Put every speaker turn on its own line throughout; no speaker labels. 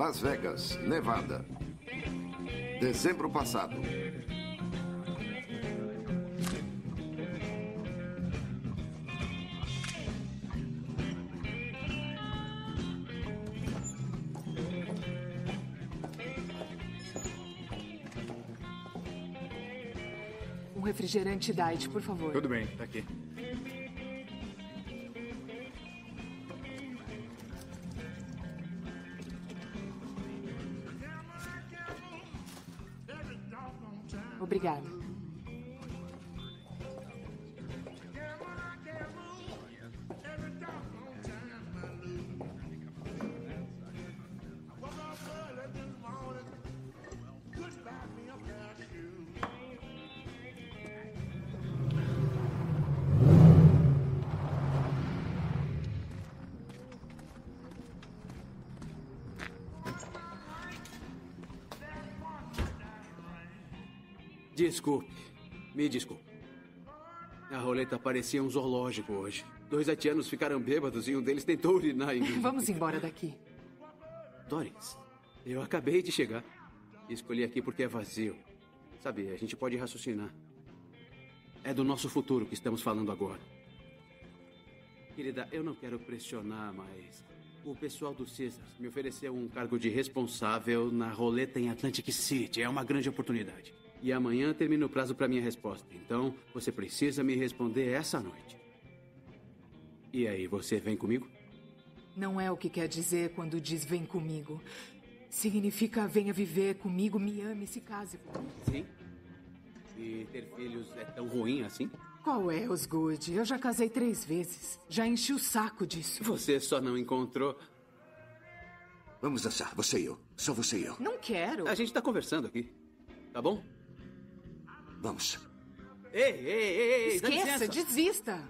Las Vegas, Nevada. Dezembro passado.
Um refrigerante diet, por favor.
Tudo bem, tá aqui.
Me desculpe. A roleta parecia um zoológico hoje. Dois haitianos ficaram bêbados e um deles tentou urinar em mim.
Vamos embora daqui.
Doris, eu acabei de chegar. Escolhi aqui porque é vazio. Sabe, a gente pode raciocinar. É do nosso futuro que estamos falando agora. Querida, eu não quero pressionar, mas o pessoal do Caesars me ofereceu um cargo de responsável na roleta em Atlantic City. É uma grande oportunidade. E amanhã termina o prazo para minha resposta. Então, você precisa me responder essa noite. E aí, você vem comigo?
Não é o que quer dizer quando diz vem comigo. Significa venha viver comigo, me ame, se case comigo.
Sim. E ter filhos é tão ruim assim?
Qual é, Osgood? Eu já casei três vezes. Já enchi o saco disso.
Você só não encontrou.
Vamos dançar, você e eu. Só você e eu.
Não quero.
A gente tá conversando aqui. Tá bom?
Vamos.
Ei, ei, ei, ei,
Esqueça, desista.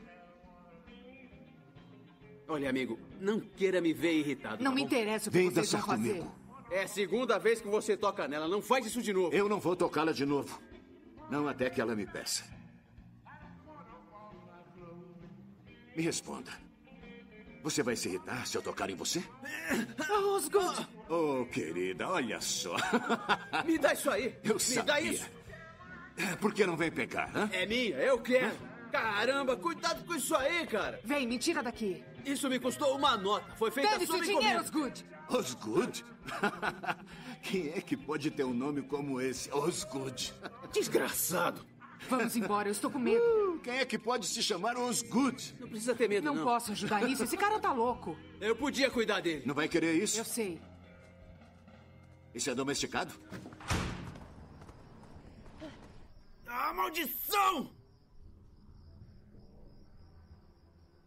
Olha, amigo, não queira me ver irritado.
Não
tá
me
bom?
interessa o que
Vem
vão
dançar
fazer.
comigo.
É a segunda vez que você toca nela. Não faz isso de novo.
Eu não vou tocá-la de novo. Não até que ela me peça. Me responda. Você vai se irritar se eu tocar em você?
Oh, Osgood!
Oh, querida, olha só.
Me dá isso aí.
Eu
me
sabia.
dá isso.
É, Por que não vem pegar, hã?
É minha, eu quero. Caramba, cuidado com isso aí, cara.
Vem, me tira daqui.
Isso me custou uma nota. Foi feita
Dane-se
sob
o dinheiro. Osgood!
Osgood? Quem é que pode ter um nome como esse? Osgood.
Desgraçado.
Vamos embora, eu estou com medo.
Quem é que pode se chamar Osgood?
Não precisa ter medo,
Não,
não.
posso ajudar nisso. Esse cara tá louco.
Eu podia cuidar dele.
Não vai querer isso?
Eu sei.
Isso é domesticado?
Ah, maldição!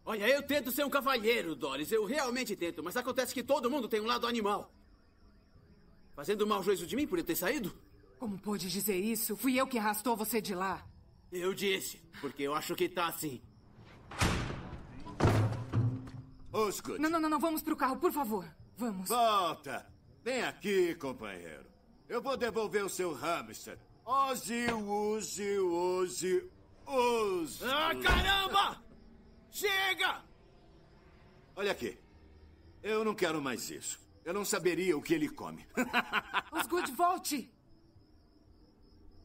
Olha, eu tento ser um cavalheiro, Doris. Eu realmente tento, mas acontece que todo mundo tem um lado animal. Fazendo mau juízo de mim por eu ter saído?
Como pôde dizer isso? Fui eu que arrastou você de lá.
Eu disse, porque eu acho que tá assim.
Osgood.
Não, não, não, não. Vamos pro carro, por favor. Vamos.
Volta. Vem aqui, companheiro. Eu vou devolver o seu hamster. Ozzy, Uzi, Uzi, Uzi.
Ah, caramba! Chega!
Olha aqui. Eu não quero mais isso. Eu não saberia o que ele come.
Osgood, volte!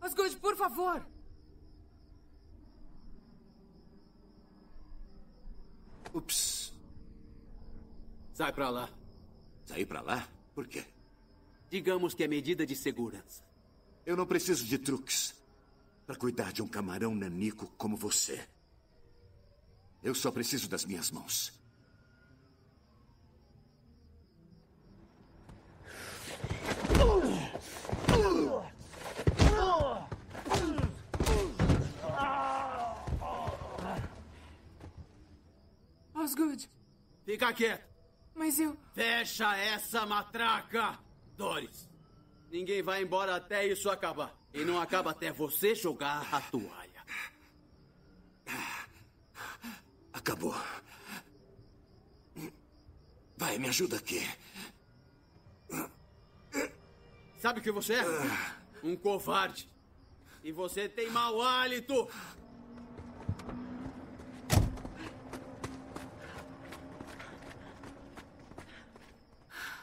Osgood, por favor!
Ups.
Sai pra lá.
Sair pra lá? Por quê?
Digamos que é medida de segurança.
Eu não preciso de truques para cuidar de um camarão nanico como você. Eu só preciso das minhas mãos.
Osgood,
Fica quieto.
mas eu.
Fecha essa matraca! Doris, ninguém vai embora até isso acabar. E não acaba até você jogar a toalha.
Acabou. Vai, me ajuda aqui.
Sabe o que você é? Um covarde. E você tem mau hálito.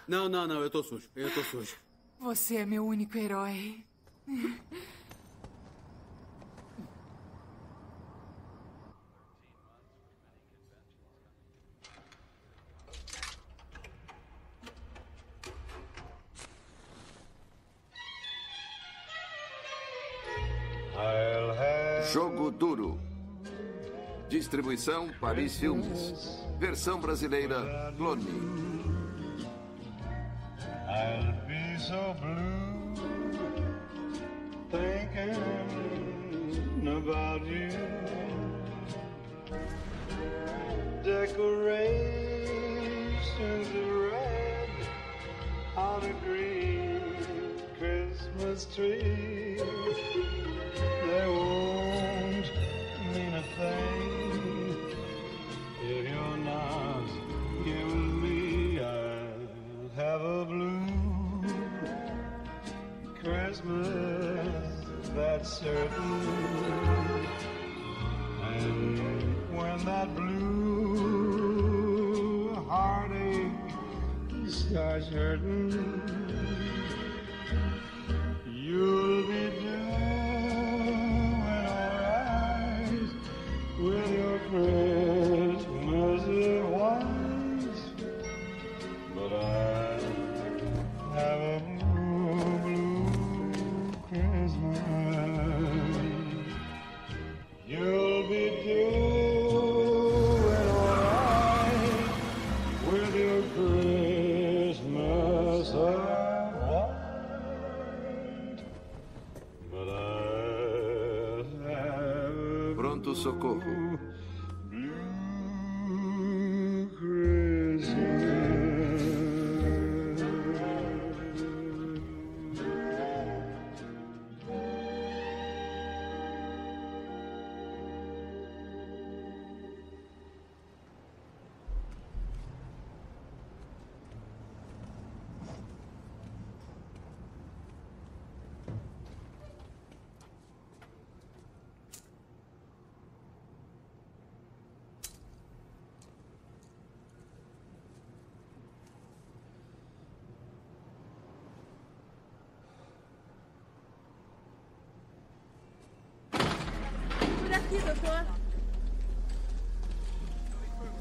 Não, não, não, eu tô sujo. Eu tô sujo.
Você é meu único herói.
Jogo Duro. Distribuição Paris Filmes. Versão brasileira Clone.
So blue thinking about you. Decorations of red on a green Christmas tree. They won't mean a thing That's certain. And when that blue heartache starts hurting,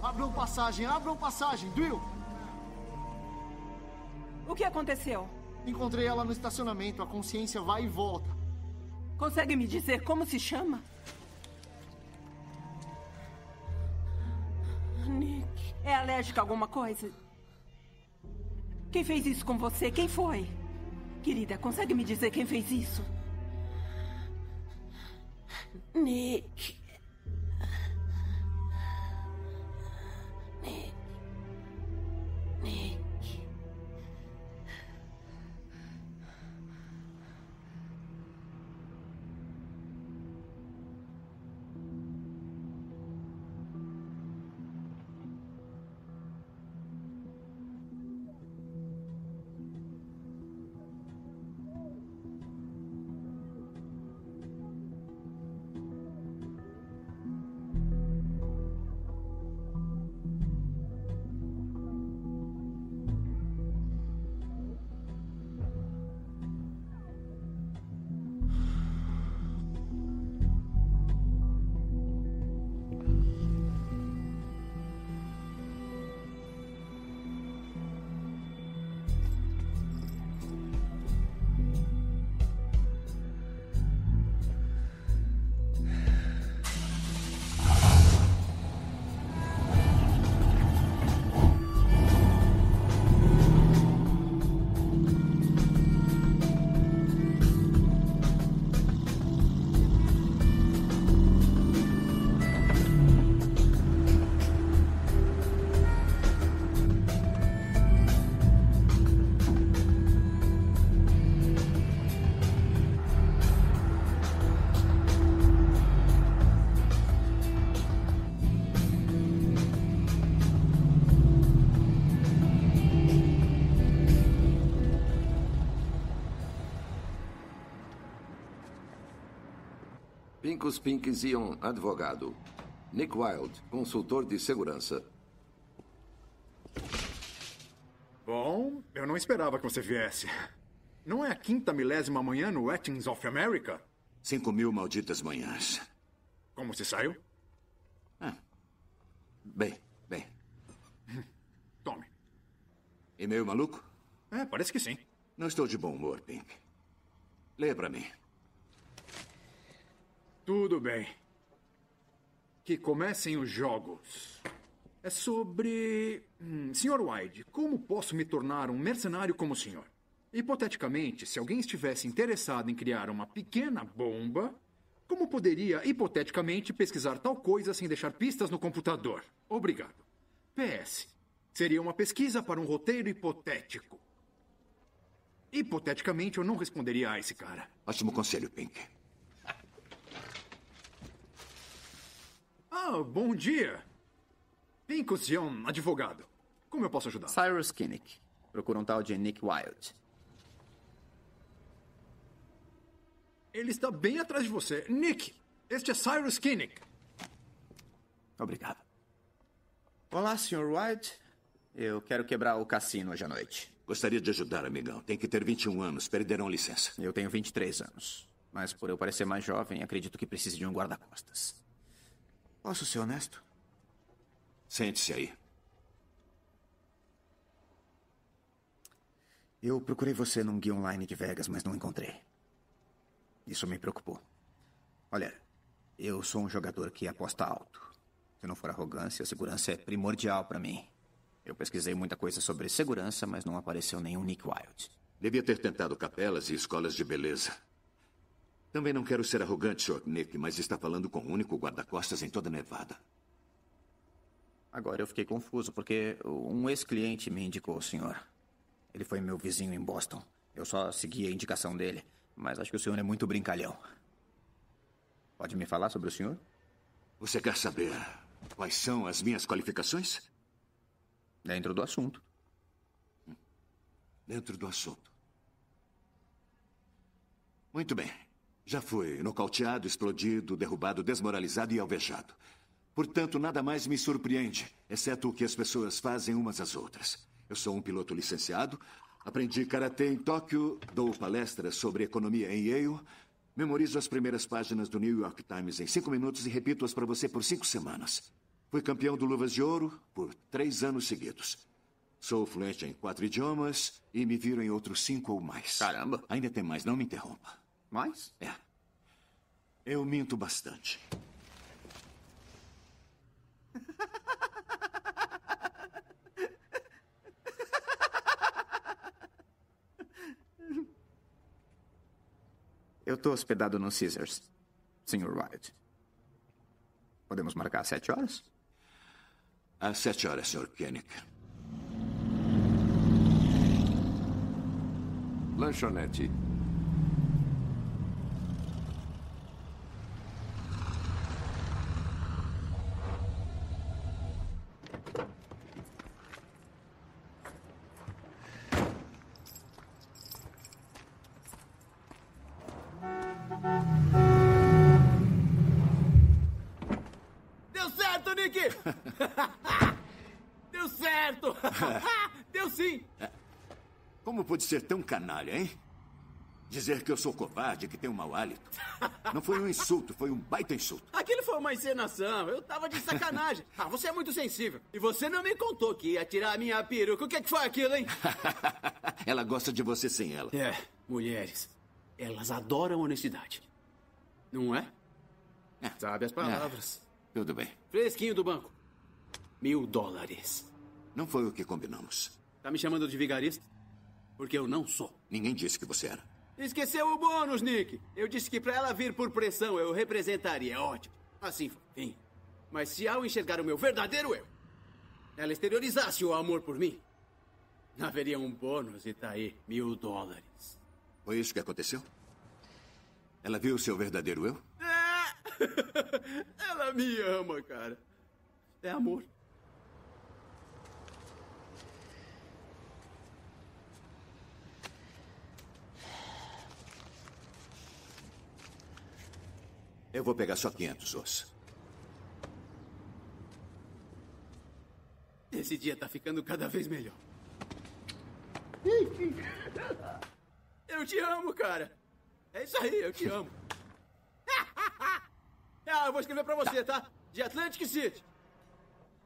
Abram passagem, abram passagem. Drill,
O que aconteceu?
encontrei ela no estacionamento. A consciência vai e volta.
Consegue me dizer como se chama? Nick, é alérgica a alguma coisa? Quem fez isso com você? Quem foi? Querida, consegue me dizer quem fez isso? Nick.
Pincus Pink Zion, advogado. Nick Wilde, consultor de segurança.
Bom, eu não esperava que você viesse. Não é a quinta milésima manhã no Wettings of America?
Cinco mil malditas manhãs.
Como se saiu?
Bem, bem.
Tome.
E-mail maluco?
É, parece que sim.
Não estou de bom humor, Pink. Leia pra mim.
Tudo bem. Que comecem os jogos. É sobre. Hum, Sr. White, como posso me tornar um mercenário como o senhor? Hipoteticamente, se alguém estivesse interessado em criar uma pequena bomba, como poderia, hipoteticamente, pesquisar tal coisa sem deixar pistas no computador? Obrigado. PS. Seria uma pesquisa para um roteiro hipotético. Hipoteticamente, eu não responderia a esse cara.
Ótimo conselho, Pink.
Ah, bom dia. Pincussion, advogado. Como eu posso ajudar?
Cyrus Kinnick. Procura um tal de Nick Wilde.
Ele está bem atrás de você. Nick, este é Cyrus Kinnick.
Obrigado. Olá, Sr. Wilde. Eu quero quebrar o cassino hoje à noite.
Gostaria de ajudar, amigão. Tem que ter 21 anos. Perderão licença.
Eu tenho 23 anos. Mas por eu parecer mais jovem, acredito que precise de um guarda-costas. Posso ser honesto?
Sente-se aí.
Eu procurei você num guia online de Vegas, mas não encontrei. Isso me preocupou. Olha, eu sou um jogador que aposta alto. Se não for arrogância, segurança é primordial para mim. Eu pesquisei muita coisa sobre segurança, mas não apareceu nenhum Nick Wilde.
Devia ter tentado capelas e escolas de beleza. Também não quero ser arrogante, Sr. Nick, mas está falando com o único guarda-costas em toda Nevada.
Agora eu fiquei confuso porque um ex-cliente me indicou o senhor. Ele foi meu vizinho em Boston. Eu só segui a indicação dele, mas acho que o senhor é muito brincalhão. Pode me falar sobre o senhor?
Você quer saber quais são as minhas qualificações?
Dentro do assunto.
Dentro do assunto. Muito bem. Já fui nocauteado, explodido, derrubado, desmoralizado e alvejado. Portanto, nada mais me surpreende, exceto o que as pessoas fazem umas às outras. Eu sou um piloto licenciado, aprendi karatê em Tóquio, dou palestras sobre economia em Yale, memorizo as primeiras páginas do New York Times em cinco minutos e repito-as para você por cinco semanas. Fui campeão do Luvas de Ouro por três anos seguidos. Sou fluente em quatro idiomas e me viro em outros cinco ou mais.
Caramba.
Ainda tem mais, não me interrompa.
Mais?
É. Eu minto bastante.
Eu tô hospedado no Caesars, Sr. Wilde. Podemos marcar às sete horas?
Às sete horas, Sr. Koenig.
Lanchonete.
Deu certo, Nick! Deu certo! Deu sim!
Pode ser tão canalha, hein? Dizer que eu sou covarde, que tenho mau hálito. Não foi um insulto, foi um baita insulto.
Aquilo foi uma encenação. Eu tava de sacanagem. Ah, você é muito sensível. E você não me contou que ia tirar a minha peruca. O que, é que foi aquilo, hein?
Ela gosta de você sem ela.
É, mulheres. Elas adoram honestidade. Não é? Sabe as palavras.
Tudo bem.
Fresquinho do banco. Mil dólares.
Não foi o que combinamos.
Tá me chamando de vigarista? Porque eu não sou.
Ninguém disse que você era.
Esqueceu o bônus, Nick. Eu disse que pra ela vir por pressão eu representaria. Ótimo. Assim foi. Fim. Mas se ao enxergar o meu verdadeiro eu, ela exteriorizasse o amor por mim, haveria um bônus e tá aí, mil dólares.
Foi isso que aconteceu? Ela viu o seu verdadeiro eu?
ela me ama, cara. É amor.
Eu vou pegar só 500 os.
Esse dia tá ficando cada vez melhor. Eu te amo, cara. É isso aí, eu te amo. ah, eu vou escrever pra você, tá? De Atlantic City.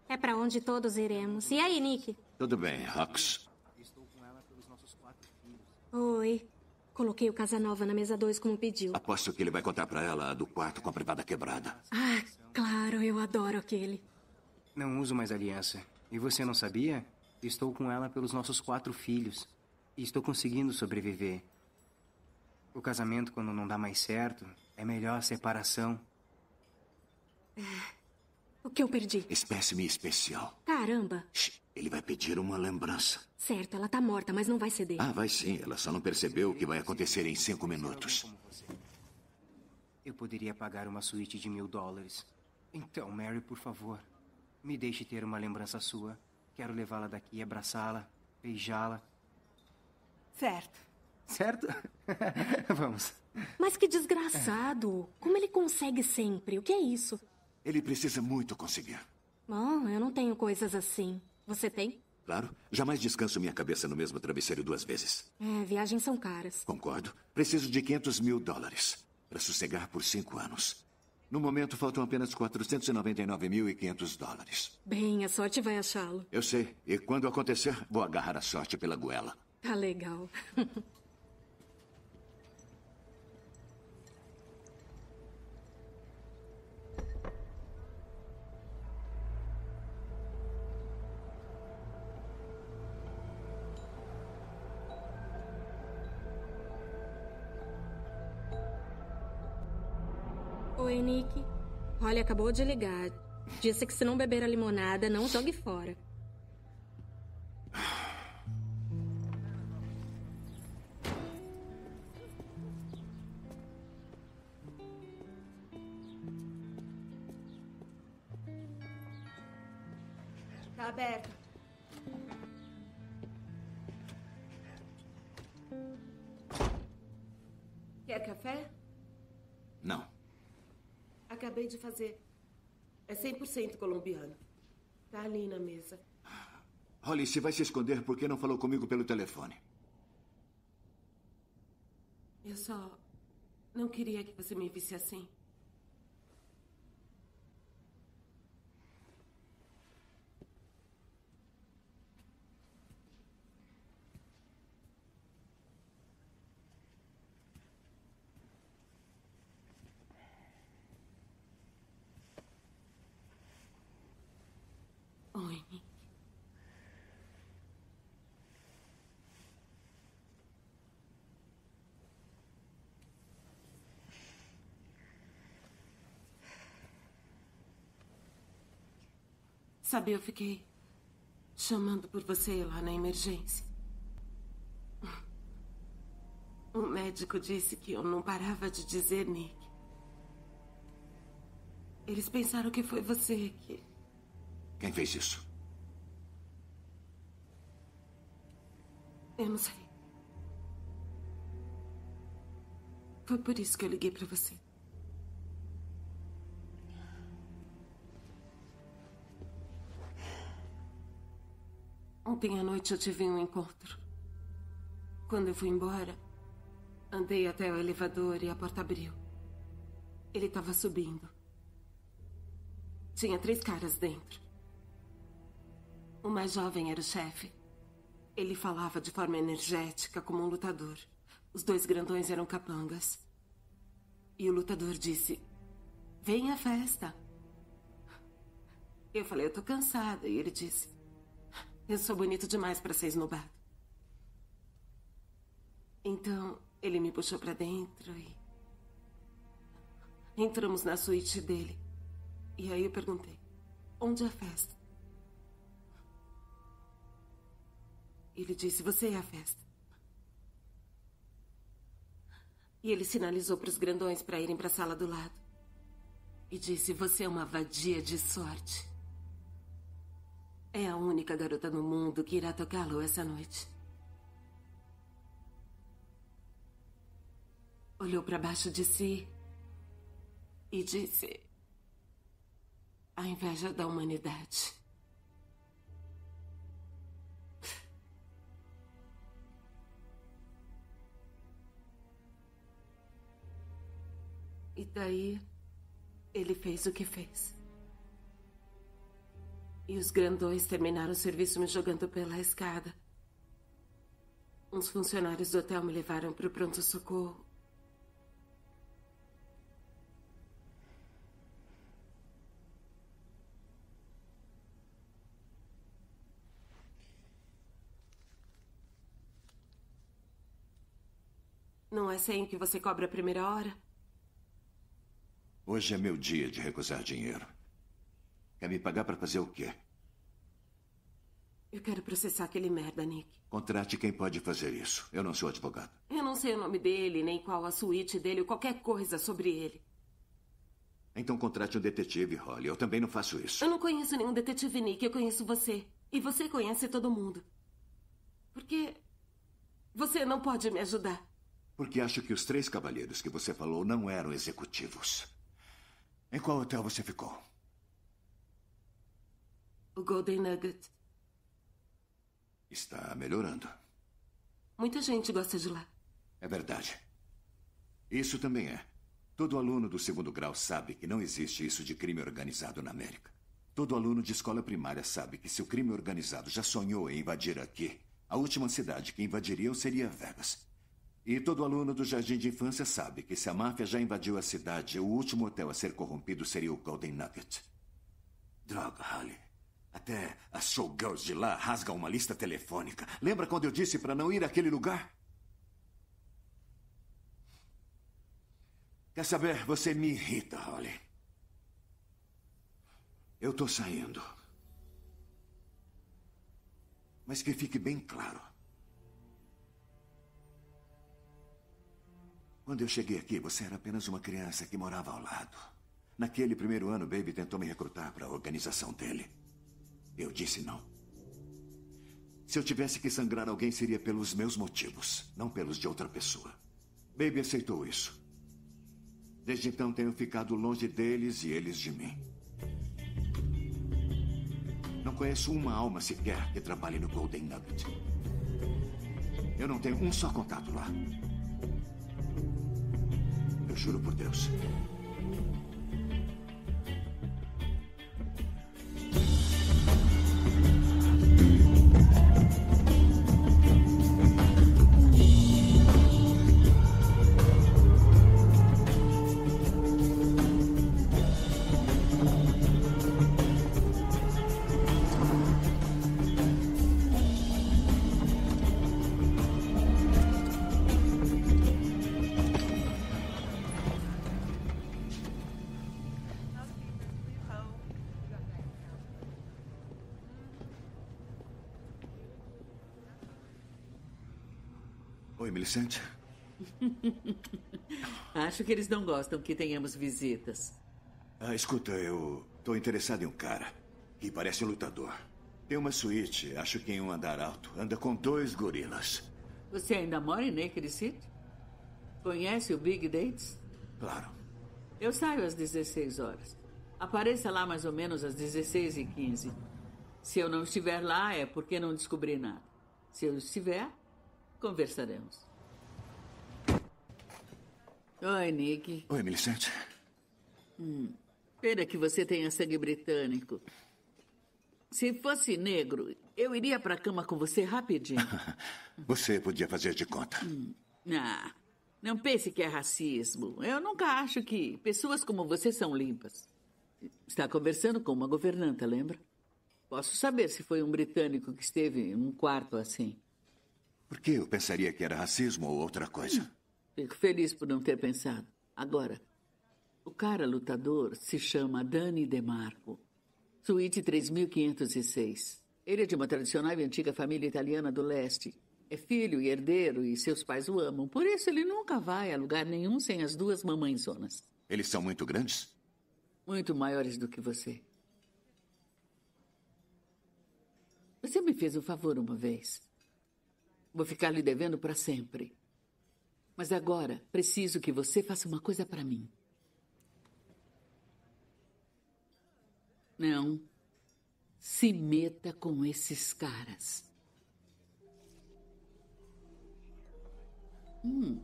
É pra onde todos iremos. E aí, Nick?
Tudo bem, Rox.
Oi. Coloquei o Casanova na mesa 2 como pediu.
Aposto que ele vai contar pra ela a do quarto com a privada quebrada.
Ah, claro, eu adoro aquele.
Não uso mais aliança. E você não sabia? Estou com ela pelos nossos quatro filhos. E estou conseguindo sobreviver. O casamento, quando não dá mais certo, é melhor a separação.
O que eu perdi?
Espécime especial.
Caramba.
Ele vai pedir uma lembrança.
Certo, ela tá morta, mas não vai ceder.
Ah, vai sim. Ela só não percebeu o que vai acontecer em cinco minutos.
Eu poderia pagar uma suíte de mil dólares. Então, Mary, por favor, me deixe ter uma lembrança sua. Quero levá-la daqui e abraçá-la, beijá-la.
Certo.
Certo? Vamos.
Mas que desgraçado. Como ele consegue sempre? O que é isso?
Ele precisa muito conseguir.
Bom, eu não tenho coisas assim. Você tem?
Claro, jamais descanso minha cabeça no mesmo travesseiro duas vezes.
É, viagens são caras.
Concordo. Preciso de 500 mil dólares para sossegar por cinco anos. No momento, faltam apenas 499.500 dólares.
Bem, a sorte vai achá-lo.
Eu sei. E quando acontecer, vou agarrar a sorte pela goela.
Tá legal. Nick. Olha, acabou de ligar. Disse que se não beber a limonada, não jogue fora.
Tá aberto. Fazer. É 100% colombiano. Tá ali na mesa.
Holly, se vai se esconder, por que não falou comigo pelo telefone?
Eu só não queria que você me visse assim. Oi, Nick. Sabe, eu fiquei chamando por você lá na emergência. O médico disse que eu não parava de dizer Nick. Eles pensaram que foi você que.
Quem fez isso?
Eu não sei. Foi por isso que eu liguei pra você. Ontem à noite eu tive um encontro. Quando eu fui embora, andei até o elevador e a porta abriu. Ele estava subindo. Tinha três caras dentro. O mais jovem era o chefe. Ele falava de forma energética, como um lutador. Os dois grandões eram capangas. E o lutador disse: Vem à festa. Eu falei: Eu tô cansada. E ele disse: Eu sou bonito demais para ser esnobado. Então, ele me puxou para dentro e. Entramos na suíte dele. E aí eu perguntei: Onde é a festa? Ele disse: Você é a festa. E ele sinalizou para os grandões para irem para a sala do lado. E disse: Você é uma vadia de sorte. É a única garota no mundo que irá tocá-lo essa noite. Olhou para baixo de si e disse: A inveja da humanidade. E daí, ele fez o que fez. E os grandões terminaram o serviço me jogando pela escada. Uns funcionários do hotel me levaram para o pronto-socorro. Não é sem que você cobra a primeira hora?
Hoje é meu dia de recusar dinheiro. Quer me pagar para fazer o quê?
Eu quero processar aquele merda, Nick.
Contrate quem pode fazer isso. Eu não sou advogado.
Eu não sei o nome dele, nem qual a suíte dele, ou qualquer coisa sobre ele.
Então contrate um detetive, Holly. Eu também não faço isso.
Eu não conheço nenhum detetive, Nick. Eu conheço você. E você conhece todo mundo. Por que você não pode me ajudar?
Porque acho que os três cavalheiros que você falou não eram executivos. Em qual hotel você ficou?
O Golden Nugget.
Está melhorando.
Muita gente gosta de lá.
É verdade. Isso também é. Todo aluno do segundo grau sabe que não existe isso de crime organizado na América. Todo aluno de escola primária sabe que se o crime organizado já sonhou em invadir aqui, a última cidade que invadiriam seria Vegas. E todo aluno do jardim de infância sabe que se a máfia já invadiu a cidade, o último hotel a ser corrompido seria o Golden Nugget. Droga, Holly. Até as showgirls de lá rasgam uma lista telefônica. Lembra quando eu disse para não ir àquele lugar? Quer saber? Você me irrita, Holly. Eu tô saindo. Mas que fique bem claro. Quando eu cheguei aqui, você era apenas uma criança que morava ao lado. Naquele primeiro ano, Baby tentou me recrutar para a organização dele. Eu disse não. Se eu tivesse que sangrar alguém, seria pelos meus motivos, não pelos de outra pessoa. Baby aceitou isso. Desde então tenho ficado longe deles e eles de mim. Não conheço uma alma sequer que trabalhe no Golden Nugget. Eu não tenho um só contato lá. Eu juro por Deus. Melicente.
Acho que eles não gostam que tenhamos visitas.
Ah, escuta, eu tô interessado em um cara que parece um lutador. Tem uma suíte, acho que em um andar alto. Anda com dois gorilas.
Você ainda mora em Naked City? Conhece o Big Dates?
Claro.
Eu saio às 16 horas. Apareça lá mais ou menos às 16h15. Se eu não estiver lá, é porque não descobri nada. Se eu estiver, conversaremos. Oi, Nick.
Oi, Melicente.
Hum, pena que você tenha sangue britânico. Se fosse negro, eu iria para a cama com você rapidinho.
Você podia fazer de conta.
Hum, ah, não pense que é racismo. Eu nunca acho que pessoas como você são limpas. Está conversando com uma governanta, lembra? Posso saber se foi um britânico que esteve em um quarto assim.
Por que eu pensaria que era racismo ou outra coisa?
Fico feliz por não ter pensado. Agora, o cara lutador se chama Dani DeMarco. Suíte 3506. Ele é de uma tradicional e antiga família italiana do leste. É filho e herdeiro e seus pais o amam. Por isso ele nunca vai a lugar nenhum sem as duas mamãezonas.
Eles são muito grandes?
Muito maiores do que você. Você me fez um favor uma vez. Vou ficar lhe devendo para sempre. Mas agora preciso que você faça uma coisa para mim. Não se meta com esses caras. Hum.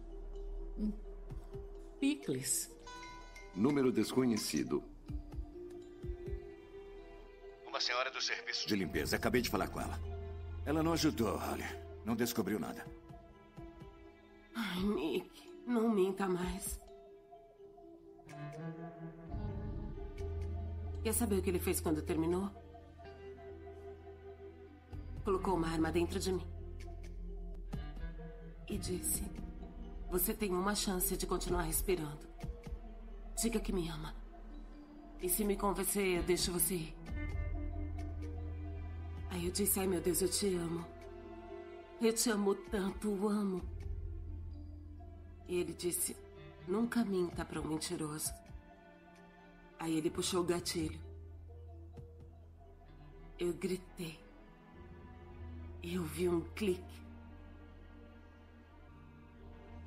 hum. Picles.
Número desconhecido.
Uma senhora do serviço de limpeza. Acabei de falar com ela. Ela não ajudou, Holly. Não descobriu nada.
Minta mais. Quer saber o que ele fez quando terminou? Colocou uma arma dentro de mim. E disse: Você tem uma chance de continuar respirando. Diga que me ama. E se me convencer, eu deixo você ir. Aí eu disse: Ai meu Deus, eu te amo. Eu te amo tanto, amo. E ele disse: Nunca minta para um mentiroso. Aí ele puxou o gatilho. Eu gritei. Eu vi um clique.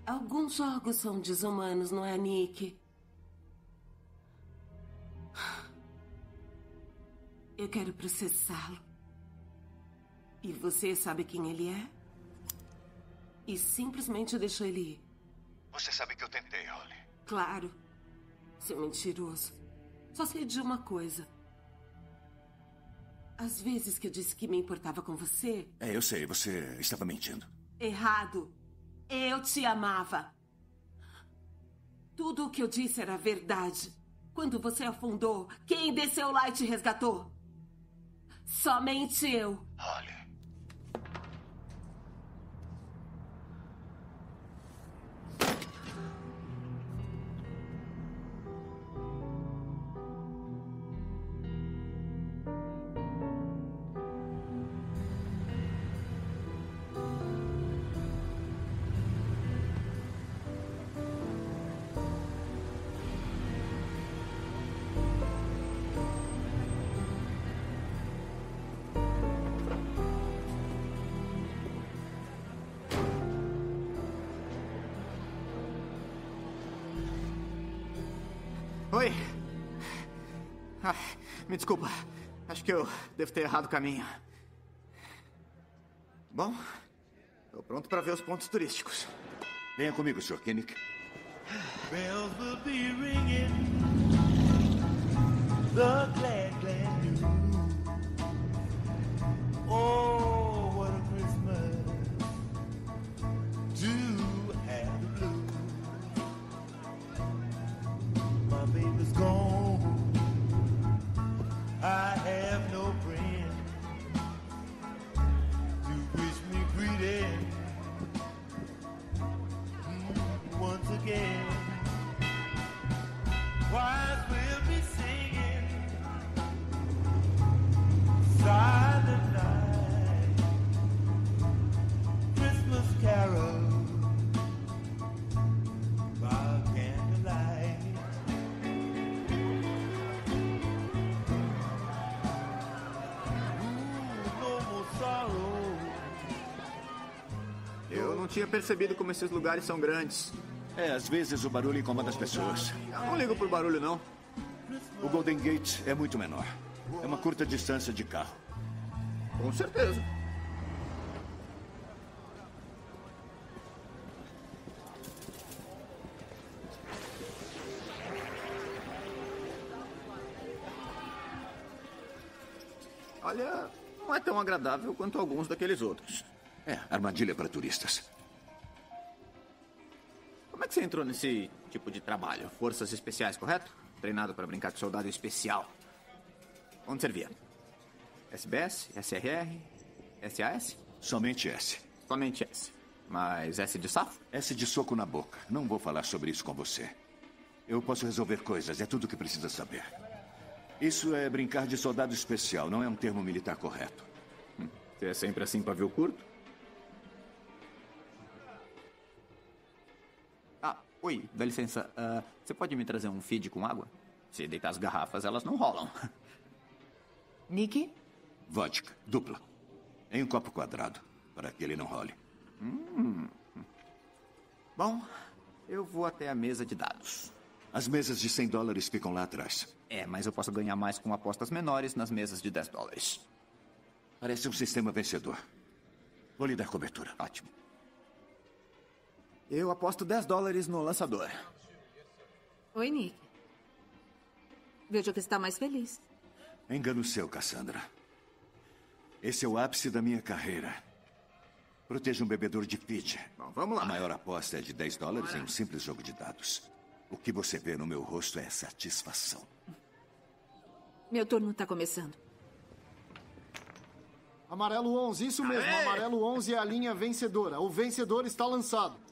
Alguns jogos são desumanos, não é, Nick? Eu quero processá-lo. E você sabe quem ele é? E simplesmente deixou ele ir.
Você sabe que eu tentei, Holly.
Claro. Seu mentiroso. Só sei de uma coisa. Às vezes que eu disse que me importava com você,
É, eu sei, você estava mentindo.
errado. Eu te amava. Tudo o que eu disse era verdade. Quando você afundou, quem desceu lá e te resgatou? Somente eu.
Holly.
Desculpa. Acho que eu devo ter errado o caminho. Bom, estou pronto para ver os pontos turísticos.
Venha comigo, Sr. Kinnick.
Bells will be ringing. The glad, glad news. Oh, what a Christmas to have the blues. My baby's gone.
Tinha percebido como esses lugares são grandes.
É, às vezes o barulho incomoda as pessoas.
Eu não ligo por barulho, não.
O Golden Gate é muito menor. É uma curta distância de carro.
Com certeza. Olha, não é tão agradável quanto alguns daqueles outros.
É, armadilha para turistas.
Como é que você entrou nesse tipo de trabalho? Forças especiais, correto? Treinado para brincar de soldado especial. Onde servia? SBS, SRR, SAS?
Somente S.
Somente S. Mas S de safo?
S de soco na boca. Não vou falar sobre isso com você. Eu posso resolver coisas, é tudo o que precisa saber. Isso é brincar de soldado especial, não é um termo militar correto.
Você é sempre assim, pavio curto? Oi, dá licença. ah, você pode me trazer um feed com água? Se deitar as garrafas, elas não rolam.
Nick?
Vodka, dupla. Em um copo quadrado, para que ele não role.
Hum. Bom, eu vou até a mesa de dados.
As mesas de 100 dólares ficam lá atrás.
É, mas eu posso ganhar mais com apostas menores nas mesas de 10 dólares.
Parece um sistema vencedor. Vou lhe dar cobertura.
Ótimo. Eu aposto 10 dólares no lançador.
Oi, Nick.
Vejo que está mais feliz.
Engano seu, Cassandra. Esse é o ápice da minha carreira. Proteja um bebedor de pitch.
Bom, vamos lá.
A maior aposta é de 10 dólares em um simples jogo de dados. O que você vê no meu rosto é satisfação.
Meu turno está começando.
Amarelo 11, isso mesmo. Amarelo 11 é a linha vencedora. O vencedor está lançado.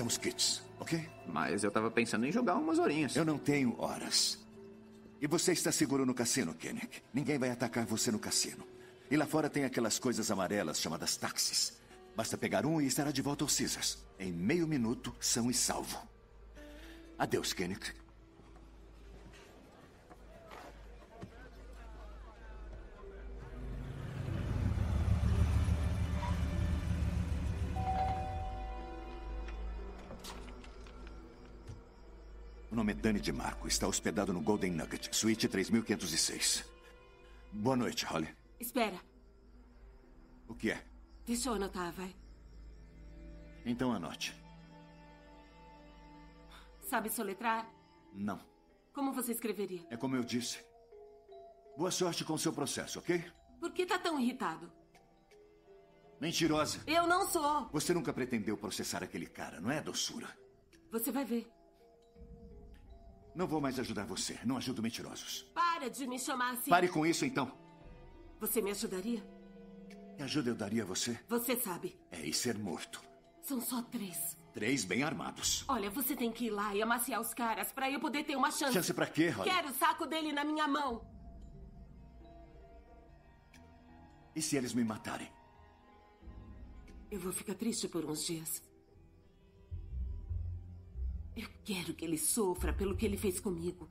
Estamos quites, ok?
Mas eu tava pensando em jogar umas horinhas.
Eu não tenho horas. E você está seguro no cassino, Kennick. Ninguém vai atacar você no cassino. E lá fora tem aquelas coisas amarelas chamadas táxis. Basta pegar um e estará de volta ao Caesars. Em meio minuto, são e salvo. Adeus, Kennick. Nome é Dani de Marco. Está hospedado no Golden Nugget, suíte 3506. Boa noite, Holly.
Espera,
O que é?
deixa eu anotar, vai.
Então anote.
Sabe soletrar?
Não.
Como você escreveria?
É como eu disse. Boa sorte com o seu processo, ok?
Por que tá tão irritado?
Mentirosa.
Eu não sou.
Você nunca pretendeu processar aquele cara, não é, doçura?
Você vai ver.
Não vou mais ajudar você. Não ajudo mentirosos.
Para de me chamar assim.
Pare com isso, então.
Você me ajudaria?
Que ajuda eu daria a você?
Você sabe.
É ir ser morto.
São só três.
Três bem armados.
Olha, você tem que ir lá e amaciar os caras pra eu poder ter uma chance.
Chance pra quê, Holly?
Quero o saco dele na minha mão.
E se eles me matarem?
Eu vou ficar triste por uns dias. Eu quero que ele sofra pelo que ele fez comigo.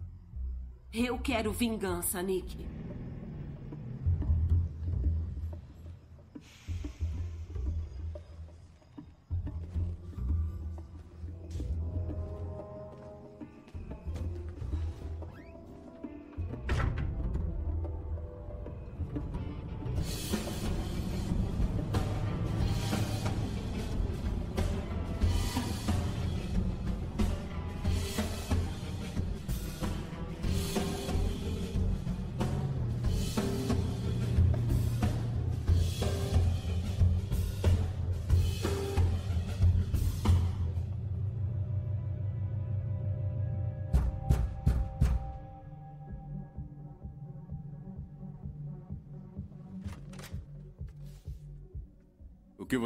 Eu quero vingança, Nick.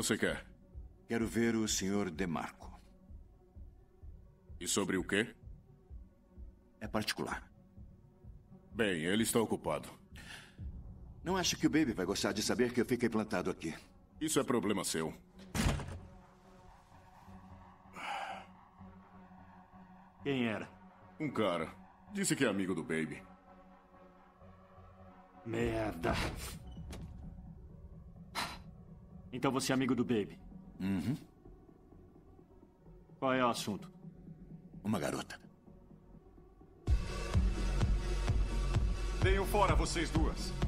Você quer?
Quero ver o Sr. DeMarco.
E sobre o quê?
É particular.
Bem, ele está ocupado.
Não acho que o Baby vai gostar de saber que eu fiquei plantado aqui.
Isso é problema seu.
Quem era?
Um cara. Disse que é amigo do Baby.
Merda. Então você é amigo do Baby.
Uhum.
Qual é o assunto?
Uma garota.
Venham fora, vocês duas.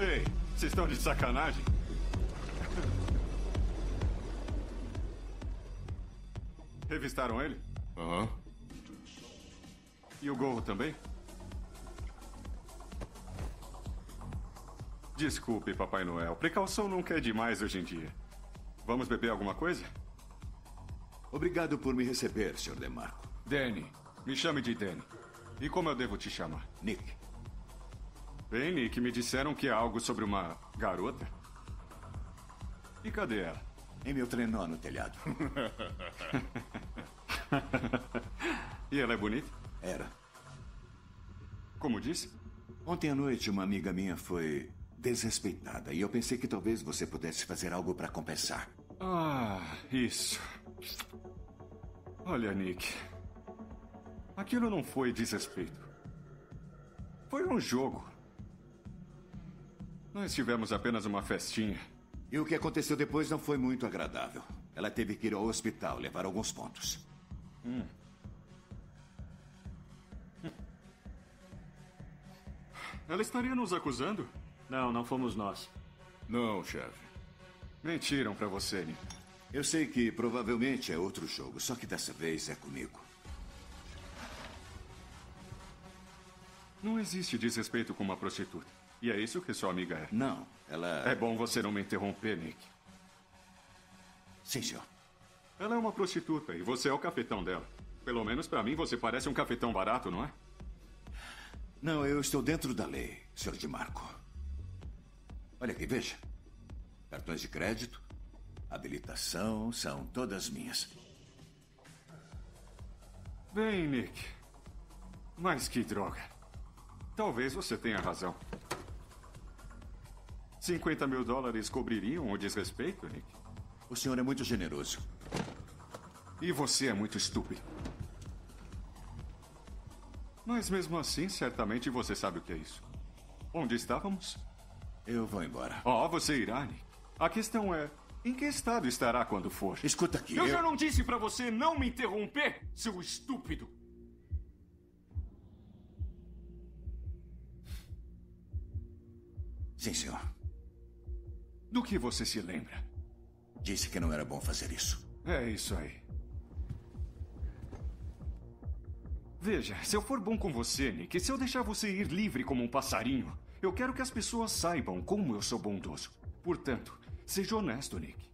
Ei, vocês estão de sacanagem? Revistaram ele? Aham. E o gorro também? Desculpe, Papai Noel. Precaução nunca é demais hoje em dia. Vamos beber alguma coisa?
Obrigado por me receber, Sr. DeMarco.
Danny. Me chame de Danny. E como eu devo te chamar?
Nick.
Bem, Nick, me disseram que é algo sobre uma garota. E cadê ela?
Em meu trenó no telhado.
e ela é bonita?
Era.
Como disse?
Ontem à noite, uma amiga minha foi desrespeitada e eu pensei que talvez você pudesse fazer algo para compensar.
Ah, isso. Olha, Nick. Aquilo não foi desrespeito. Foi um jogo. Nós tivemos apenas uma festinha.
E o que aconteceu depois não foi muito agradável. Ela teve que ir ao hospital levar alguns pontos.
Hum. Ela estaria nos acusando?
Não, não fomos nós.
Não, chefe.
Mentiram pra você, Nick.
Eu sei que provavelmente é outro jogo, só que dessa vez é comigo.
Não existe desrespeito com uma prostituta. E é isso que sua amiga é.
Não, ela.
É bom você não me interromper, Nick.
Sim, senhor.
Ela é uma prostituta e você é o cafetão dela. Pelo menos pra mim você parece um cafetão barato, não é?
Não, eu estou dentro da lei, senhor de Marco. Olha aqui, veja. Cartões de crédito, habilitação, são todas minhas.
Bem, Nick. Mas que droga. Talvez você tenha razão. 50 mil dólares cobririam o desrespeito, Nick?
O senhor é muito generoso.
E você é muito estúpido. Mas mesmo assim, certamente você sabe o que é isso. Onde estávamos?
Eu vou embora.
Oh, você irá, Nick. A questão é, em que estado estará quando for?
Escuta aqui.
Eu, eu... já não disse pra você não me interromper, seu estúpido.
Sim, senhor.
Do que você se lembra?
Disse que não era bom fazer isso.
É isso aí. Veja, se eu for bom com você, Nick, se eu deixar você ir livre como um passarinho, eu quero que as pessoas saibam como eu sou bondoso. Portanto, seja honesto, Nick.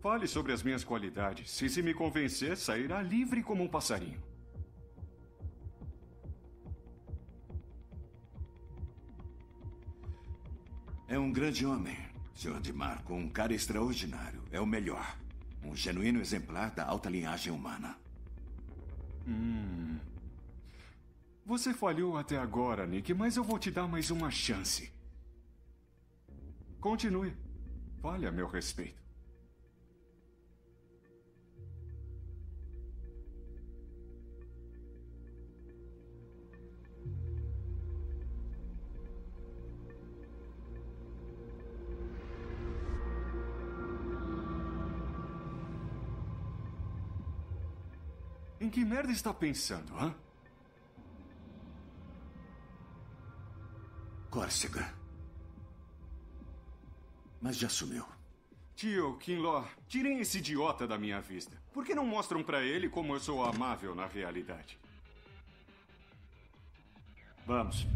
Fale sobre as minhas qualidades. E se me convencer, sairá livre como um passarinho.
É um grande homem, Sr. de Marco. Um cara extraordinário. É o melhor. Um genuíno exemplar da alta linhagem humana.
Hum. Você falhou até agora, Nick, mas eu vou te dar mais uma chance. Continue. Fale a meu respeito. Em que merda está pensando, hã?
Córcega. Mas já sumiu.
Tio, Kinlaw, tirem esse idiota da minha vista. Por que não mostram para ele como eu sou amável na realidade?
Vamos.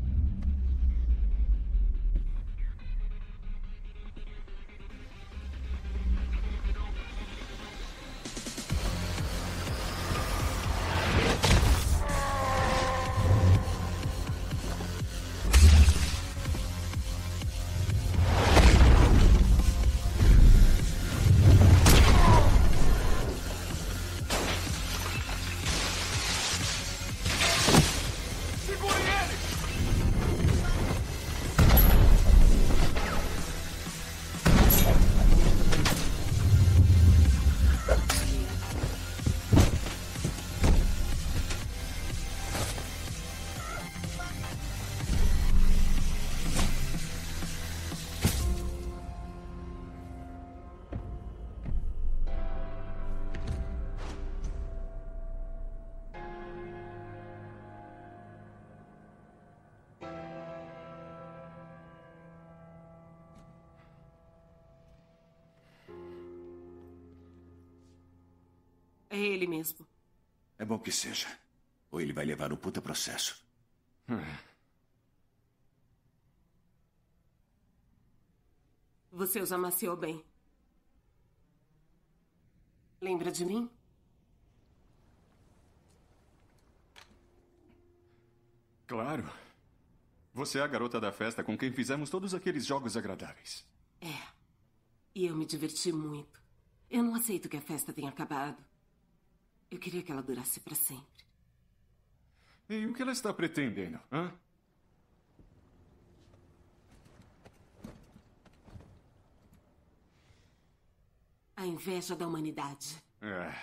É ele mesmo.
É bom que seja. Ou ele vai levar um puta processo.
Você os amaciou bem. Lembra de mim?
Claro. Você é a garota da festa com quem fizemos todos aqueles jogos agradáveis.
É. E eu me diverti muito. Eu não aceito que a festa tenha acabado. Eu queria que ela durasse para sempre.
E o que ela está pretendendo, hã?
A inveja da humanidade.
É.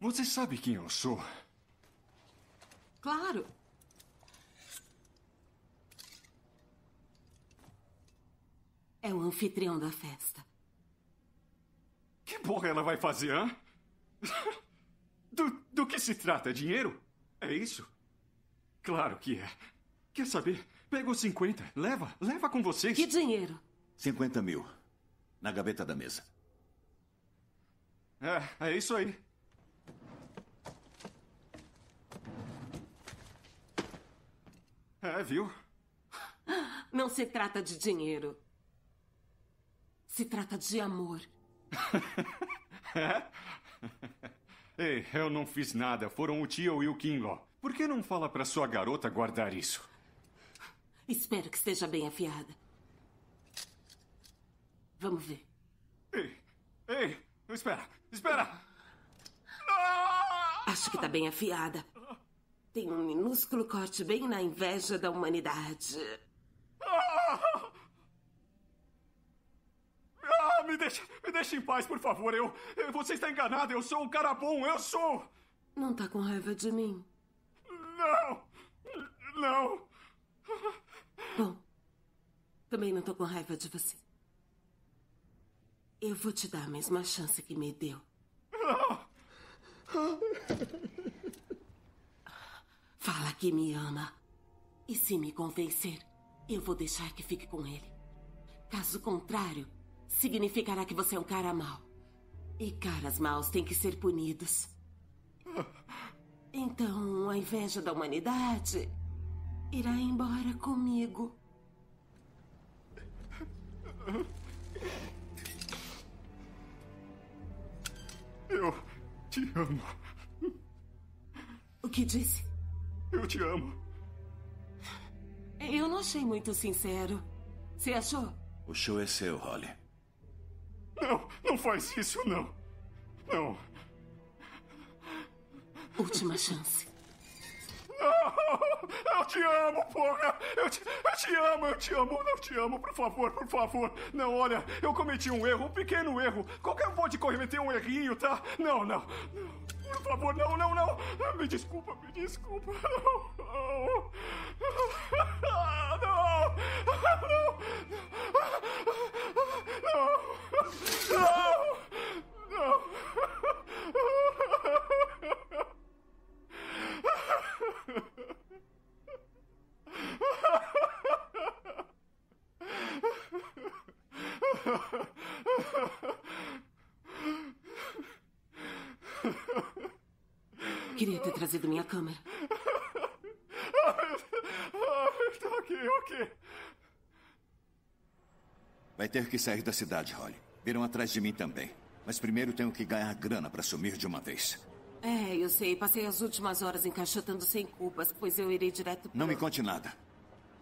Você sabe quem eu sou?
Claro. É o anfitrião da festa.
Que porra ela vai fazer, hã? Do, do que se trata? Dinheiro? É isso? Claro que é. Quer saber? Pega os 50. Leva, leva com vocês.
Que dinheiro?
50 mil. Na gaveta da mesa.
É, é isso aí. É, viu?
Não se trata de dinheiro. Se trata de amor.
Ei, eu não fiz nada. Foram o tio e o Kinlaw. Por que não fala pra sua garota guardar isso?
Espero que esteja bem afiada. Vamos ver.
Ei, ei, espera, espera!
Acho que está bem afiada. Tem um minúsculo corte bem na inveja da humanidade.
Ah! Ah, me deixa, me deixa em paz, por favor. Eu, eu- você está enganado. Eu sou um cara bom. Eu sou.
Não tá com raiva de mim?
Não, não.
Bom, também não tô com raiva de você. Eu vou te dar a mesma chance que me deu. Fala que me ama. E se me convencer, eu vou deixar que fique com ele. Caso contrário, significará que você é um cara mau. E caras maus têm que ser punidos. Então, a inveja da humanidade irá embora comigo.
Eu te amo.
O que disse?
Eu te amo.
Eu não achei muito sincero. Você achou?
O show é seu, Holly.
Não, não faz isso, não. Não.
Última chance.
Não, eu te amo, porra! Eu te, eu te amo, eu te amo, não te amo, por favor, por favor. Não, olha, eu cometi um erro, um pequeno erro. Qualquer um pode cometer um errinho, tá? Não, não, não. Por favor, não, não, não. Me desculpa, me desculpa. Não, não. Não, não, não, não.
Queria ter trazido minha câmera.
Vai ter que sair da cidade, Holly. Viram atrás de mim também. Mas primeiro tenho que ganhar grana para sumir de uma vez.
É, eu sei. Passei as últimas horas encaixotando sem culpas, pois eu irei direto pro...
Não me conte nada.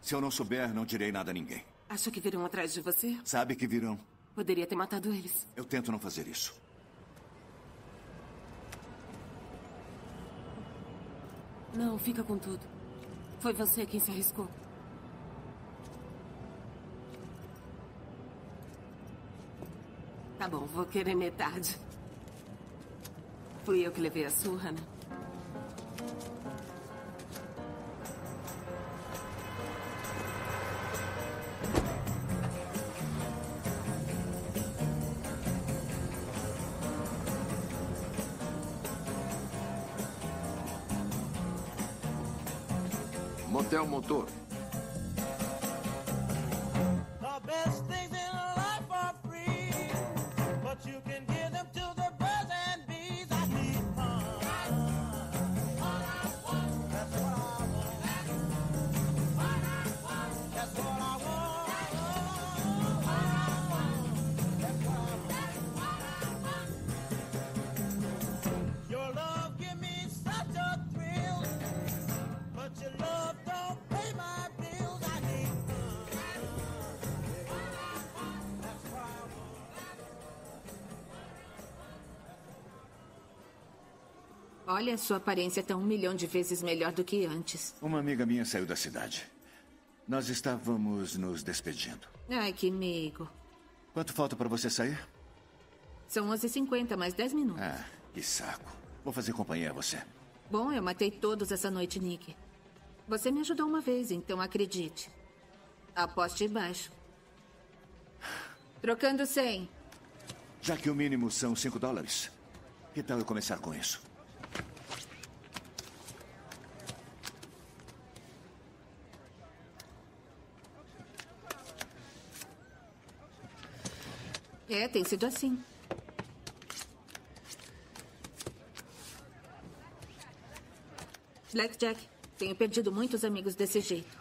Se eu não souber, não direi nada a ninguém.
Acha que virão atrás de você?
Sabe que virão.
Poderia ter matado eles.
Eu tento não fazer isso.
Não, fica com tudo. Foi você quem se arriscou. Tá bom, vou querer metade. Fui eu que levei a surra, né?
Motel Motor.
Olha, sua aparência está um milhão de vezes melhor do que antes.
Uma amiga minha saiu da cidade. Nós estávamos nos despedindo.
Ai, que migo.
Quanto falta para você sair?
São 11h50, mais 10 minutos.
Ah, que saco. Vou fazer companhia a você.
Bom, eu matei todos essa noite, Nick. Você me ajudou uma vez, então acredite. Aposte baixo.
Trocando 100.
Já que o mínimo são 5 dólares, que tal eu começar com isso?
É, tem sido assim. Blackjack, tenho perdido muitos amigos desse jeito.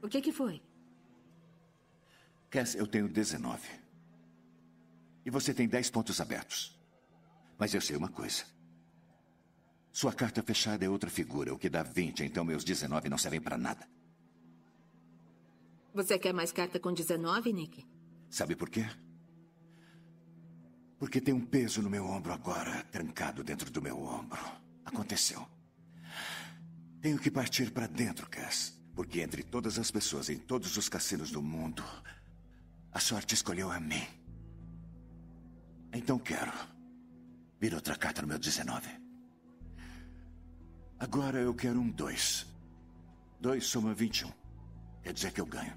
O que que foi?
Cass, eu tenho 19. E você tem 10 pontos abertos. Mas eu sei uma coisa. Sua carta fechada é outra figura, o que dá 20, então meus 19 não servem para nada.
Você quer mais carta com 19, Nick?
Sabe por quê? Porque tem um peso no meu ombro agora, trancado dentro do meu ombro. Aconteceu. Tenho que partir para dentro, Cass. Porque entre todas as pessoas em todos os cassinos do mundo, a sorte escolheu a mim. Então quero. Vir outra carta no meu 19. Agora eu quero um 2. 2 soma 21. Quer dizer que eu ganho.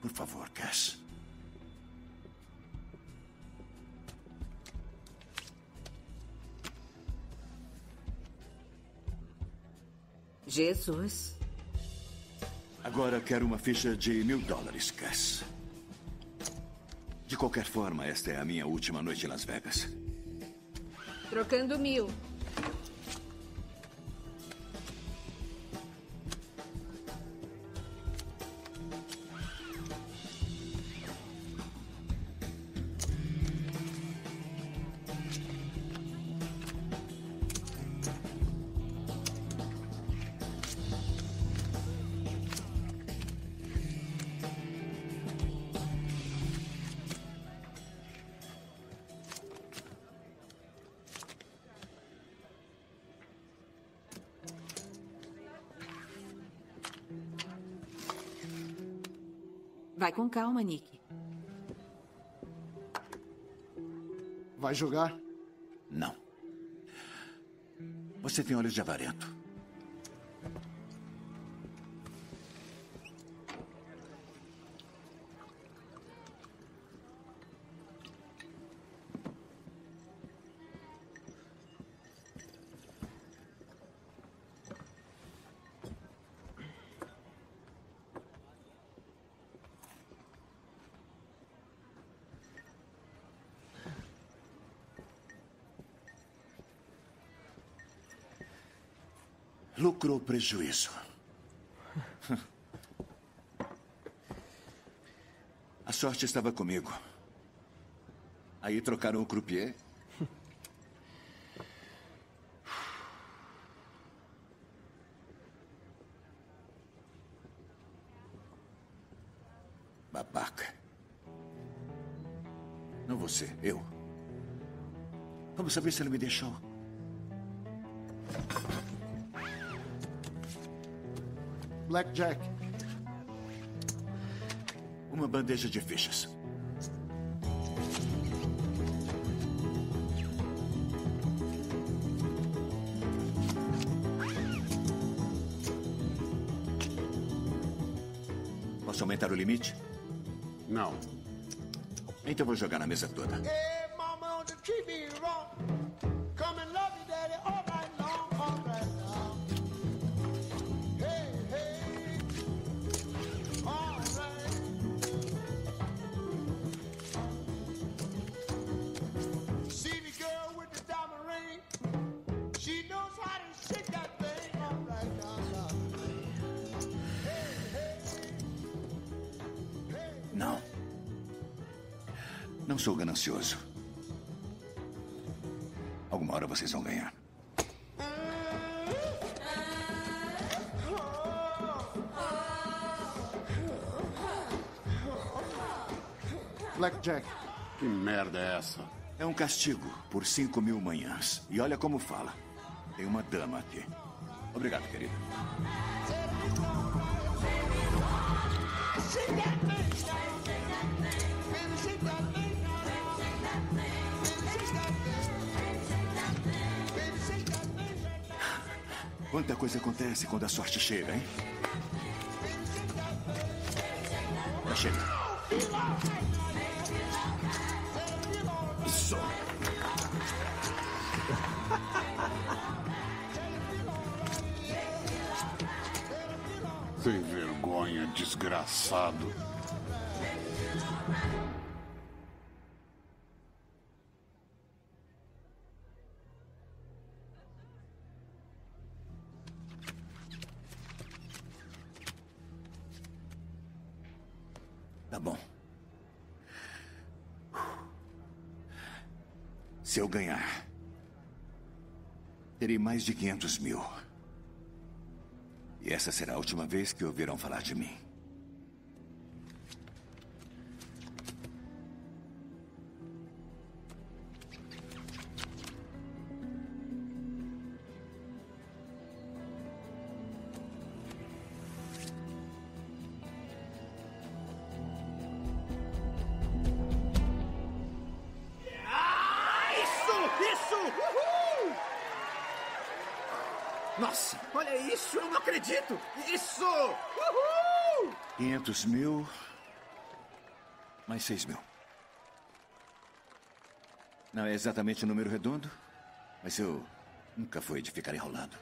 Por favor, Cass.
Jesus.
Agora quero uma ficha de mil dólares, Cass. De qualquer forma, esta é a minha última noite em Las Vegas.
Trocando mil. Com calma, Nick.
Vai jogar?
Não. Você tem olhos de avarento. Lucro prejuízo? A sorte estava comigo. Aí trocaram o croupier. Babaca. Não você, eu. Vamos saber se ele me deixou.
Blackjack.
Uma bandeja de fichas. Posso aumentar o limite?
Não.
Então vou jogar na mesa toda.
É
um castigo por cinco mil manhãs. E olha como fala. Tem uma dama aqui. Obrigado, querida. Quanta coisa acontece quando a sorte chega, hein? Tá bom. Se eu ganhar, terei mais de 500 mil. E essa será a última vez que ouvirão falar de mim. 500 mil. Mais 6 mil. Não é exatamente o número redondo, mas eu nunca fui de ficar enrolando.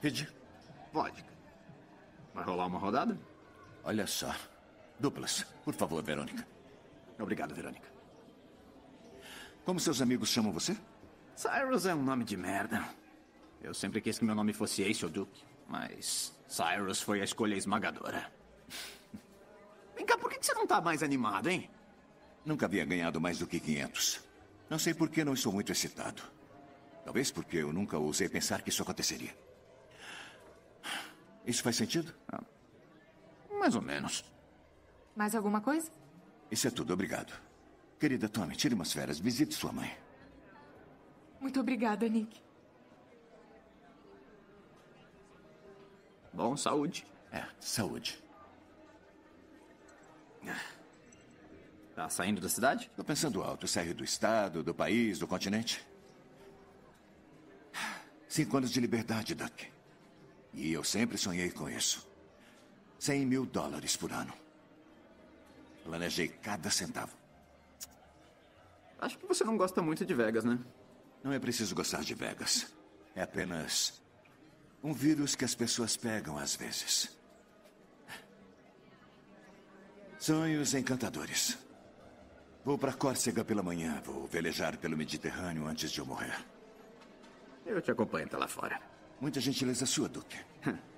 Pedi. Vodka. Vai rolar uma rodada?
Olha só. Duplas. Por favor, Verônica.
Obrigado, Verônica.
Como seus amigos chamam você?
Cyrus é um nome de merda. Eu sempre quis que meu nome fosse Ace ou Duke, mas Cyrus foi a escolha esmagadora. Vem cá, por que você não tá mais animado, hein?
Nunca havia ganhado mais do que 500. Não sei por que não estou muito excitado. Talvez porque eu nunca ousei pensar que isso aconteceria. Isso faz sentido?
Mais ou menos.
Mais alguma coisa?
Isso é tudo, obrigado. Querida Tommy, tire umas férias, visite sua mãe.
Muito obrigada, Nick.
Bom, saúde.
É, saúde.
Tá saindo da cidade?
Tô pensando alto. Sair do estado, do país, do continente. Cinco anos de liberdade, Duck. E eu sempre sonhei com isso. 100 mil dólares por ano. Planejei cada centavo.
Acho que você não gosta muito de Vegas, né?
Não é preciso gostar de Vegas. É apenas um vírus que as pessoas pegam às vezes. Sonhos encantadores. Vou para Córcega pela manhã. Vou velejar pelo Mediterrâneo antes de eu morrer.
Eu te acompanho até lá fora.
Muita gentileza sua, Duque.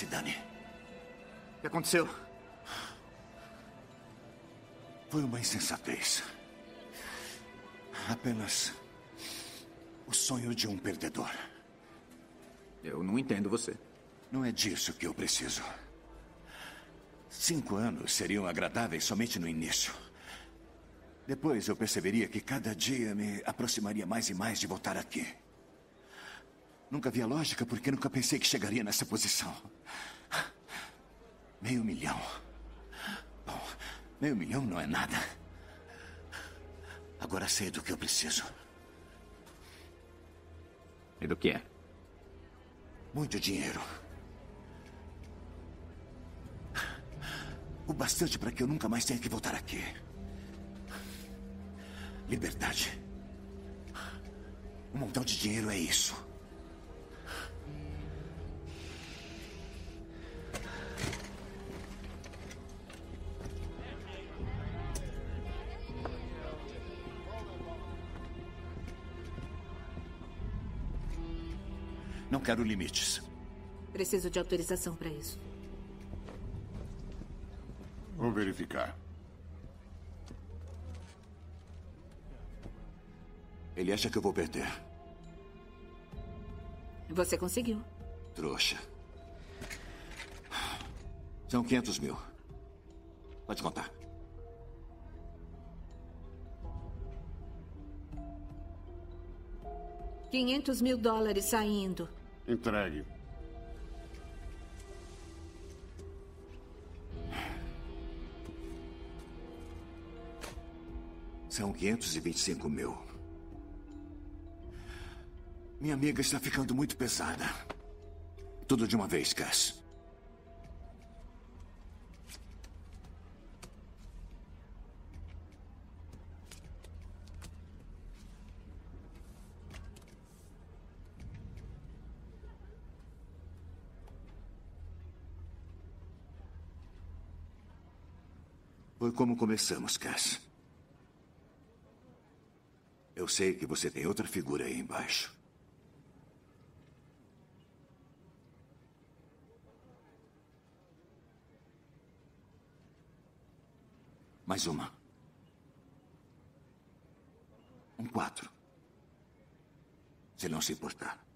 se dane.
O que aconteceu?
Foi uma insensatez. Apenas o sonho de um perdedor.
Eu não entendo você.
Não é disso que eu preciso. Cinco anos seriam agradáveis somente no início. Depois eu perceberia que cada dia me aproximaria mais e mais de voltar aqui. Nunca vi a lógica porque nunca pensei que chegaria nessa posição. Meio milhão. Bom, meio milhão não é nada. Agora sei do que eu preciso.
E do que é?
Muito dinheiro. O bastante para que eu nunca mais tenha que voltar aqui. Liberdade. Um montão de dinheiro é isso. Quero limites.
Preciso de autorização para isso.
Vou verificar.
Ele acha que eu vou perder.
Você conseguiu.
Trouxa. São 500 mil. Pode contar.
Quinhentos mil dólares saindo.
Entregue.
São 525 mil. Minha amiga está ficando muito pesada. Tudo de uma vez, Cass. Foi como começamos, Cass. Eu sei que você tem outra figura aí embaixo. Mais uma. Um quatro. Se não se importar.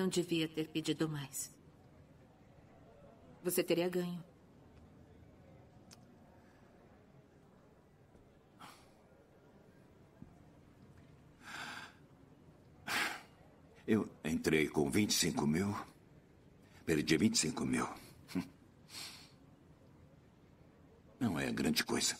Não devia ter pedido mais. Você teria ganho.
Eu entrei com 25 mil, perdi 25 mil. Hum. Não é grande coisa.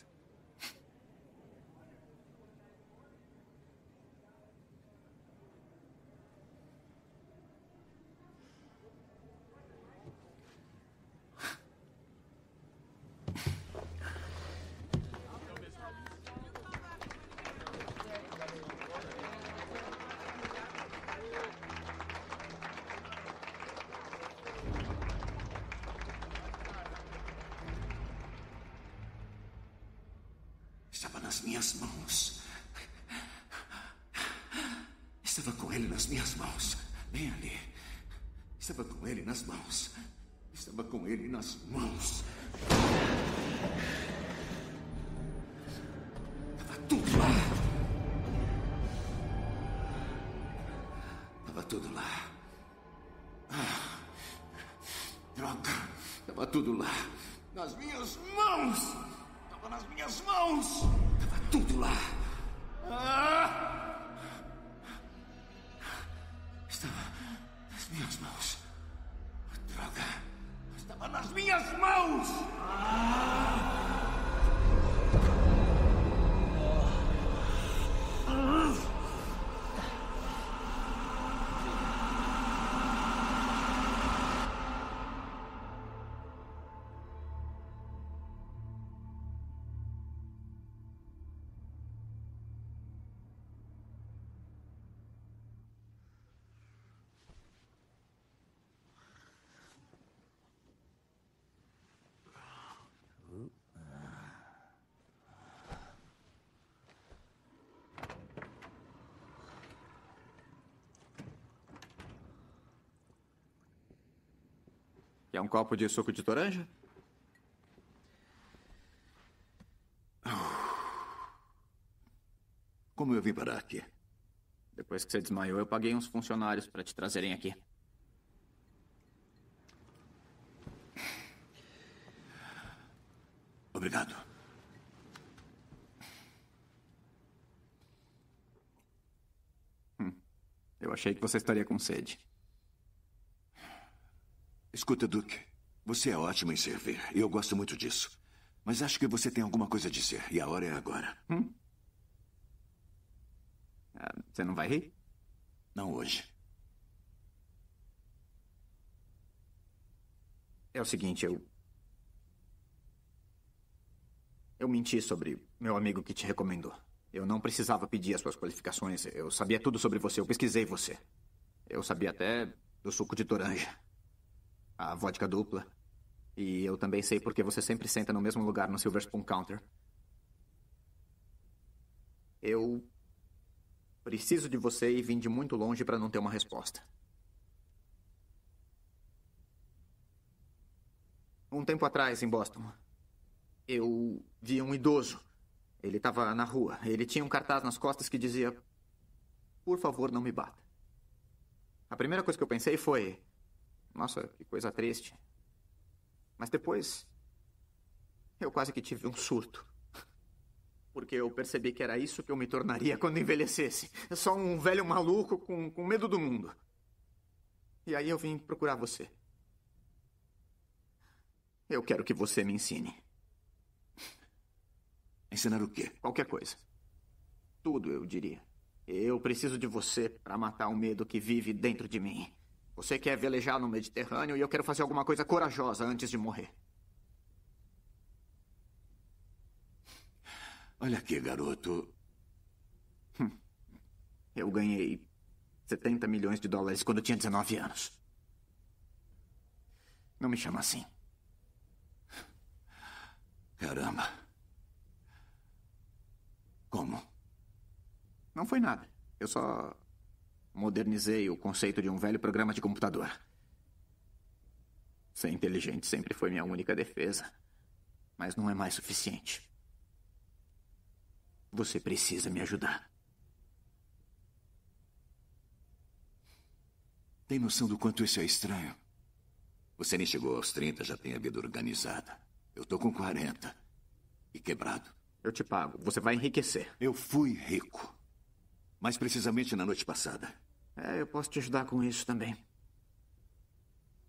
Estava nas minhas mãos. Estava com ele nas minhas mãos. Bem ali. Estava com ele nas mãos. Estava nas mãos. Estava tudo lá. Estava tudo lá. Ah, droga. Estava tudo lá. Nas minhas mãos. Estava nas minhas mãos. Estava tudo lá.
Quer um copo de suco de toranja?
Como eu vim parar aqui?
Depois que você desmaiou, eu paguei uns funcionários para te trazerem aqui.
Obrigado.
Hum, eu achei que você estaria com sede.
Escuta, Duke. Você é ótimo em servir. E eu gosto muito disso. Mas acho que você tem alguma coisa a dizer. E a hora é agora.
Hum? Ah, você não vai rir?
Não hoje.
É o seguinte, eu. Eu menti sobre meu amigo que te recomendou. Eu não precisava pedir as suas qualificações. Eu sabia tudo sobre você. Eu pesquisei você. Eu sabia até do suco de toranja. A vodka dupla. E eu também sei porque você sempre senta no mesmo lugar no Silver Spoon Counter. Eu preciso de você e vim de muito longe para não ter uma resposta. Um tempo atrás, em Boston, eu vi um idoso. Ele estava na rua. Ele tinha um cartaz nas costas que dizia: Por favor, não me bata. A primeira coisa que eu pensei foi: Nossa, que coisa triste. Mas depois, eu quase que tive um surto. Porque eu percebi que era isso que eu me tornaria quando envelhecesse. Só um velho maluco com, com medo do mundo. E aí eu vim procurar você. Eu quero que você me ensine.
Ensinar o quê?
Qualquer coisa. Tudo, eu diria. Eu preciso de você para matar o medo que vive dentro de mim. Você quer velejar no Mediterrâneo e eu quero fazer alguma coisa corajosa antes de morrer.
Olha aqui, garoto.
Hum. Eu ganhei 70 milhões de dólares quando eu tinha 19 anos. Não me chama assim.
Caramba. Como?
Não foi nada. Eu só modernizei o conceito de um velho programa de computador. Ser inteligente sempre foi minha única defesa. Mas não é mais suficiente. Você precisa me ajudar.
Tem noção do quanto isso é estranho? Você nem chegou aos 30, já tem a vida organizada. Eu tô com 40. E quebrado.
Eu te pago. Você vai enriquecer.
Eu fui rico. Mais precisamente na noite passada.
É, eu posso te ajudar com isso também.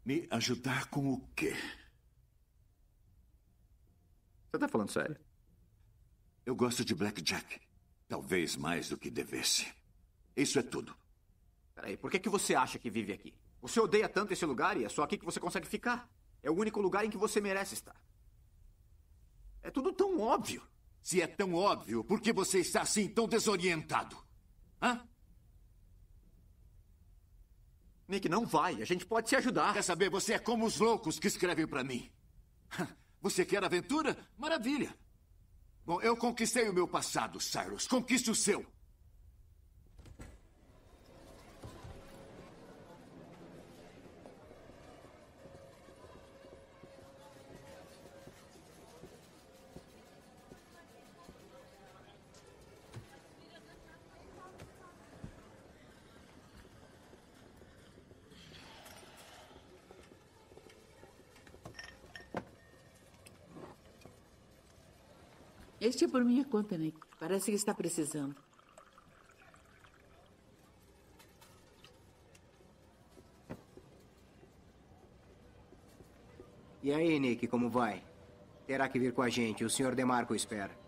Me ajudar com o quê?
Você tá falando sério?
Eu gosto de blackjack. Talvez mais do que devesse. Isso é tudo.
Peraí, por que, que você acha que vive aqui? Você odeia tanto esse lugar e é só aqui que você consegue ficar. É o único lugar em que você merece estar. É tudo tão óbvio.
Se é tão óbvio, por que você está assim tão desorientado? Hã?
Nick, não vai. A gente pode se ajudar.
Quer saber? Você é como os loucos que escrevem para mim. Você quer aventura? Maravilha. Bom, eu conquistei o meu passado, Cyrus. Conquiste o seu.
Este é por minha conta, Nick. Parece que está precisando.
E aí, Nick, como vai? Terá que vir com a gente. O Sr. Demarco espera.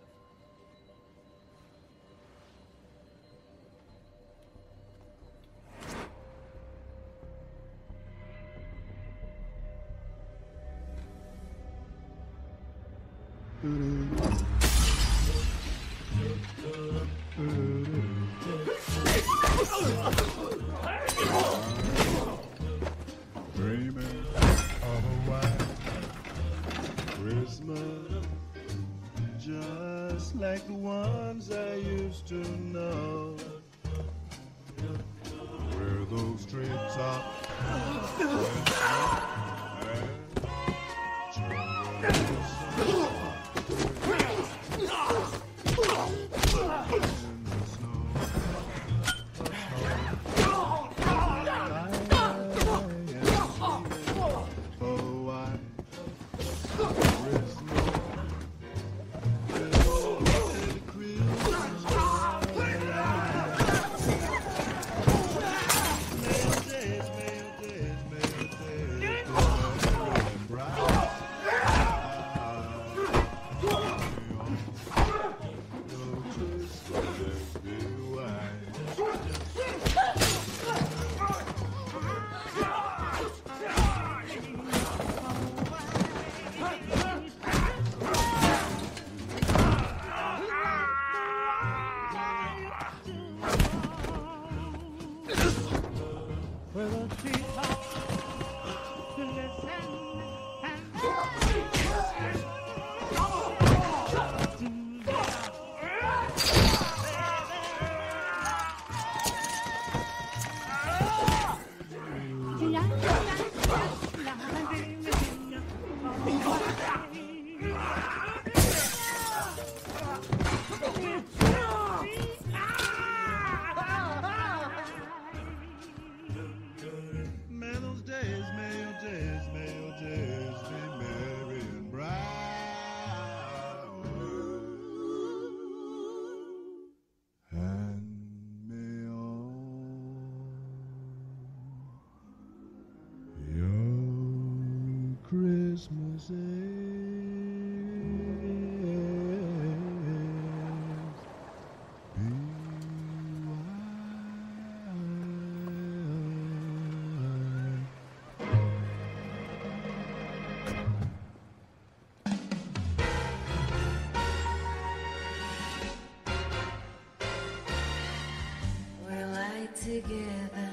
Together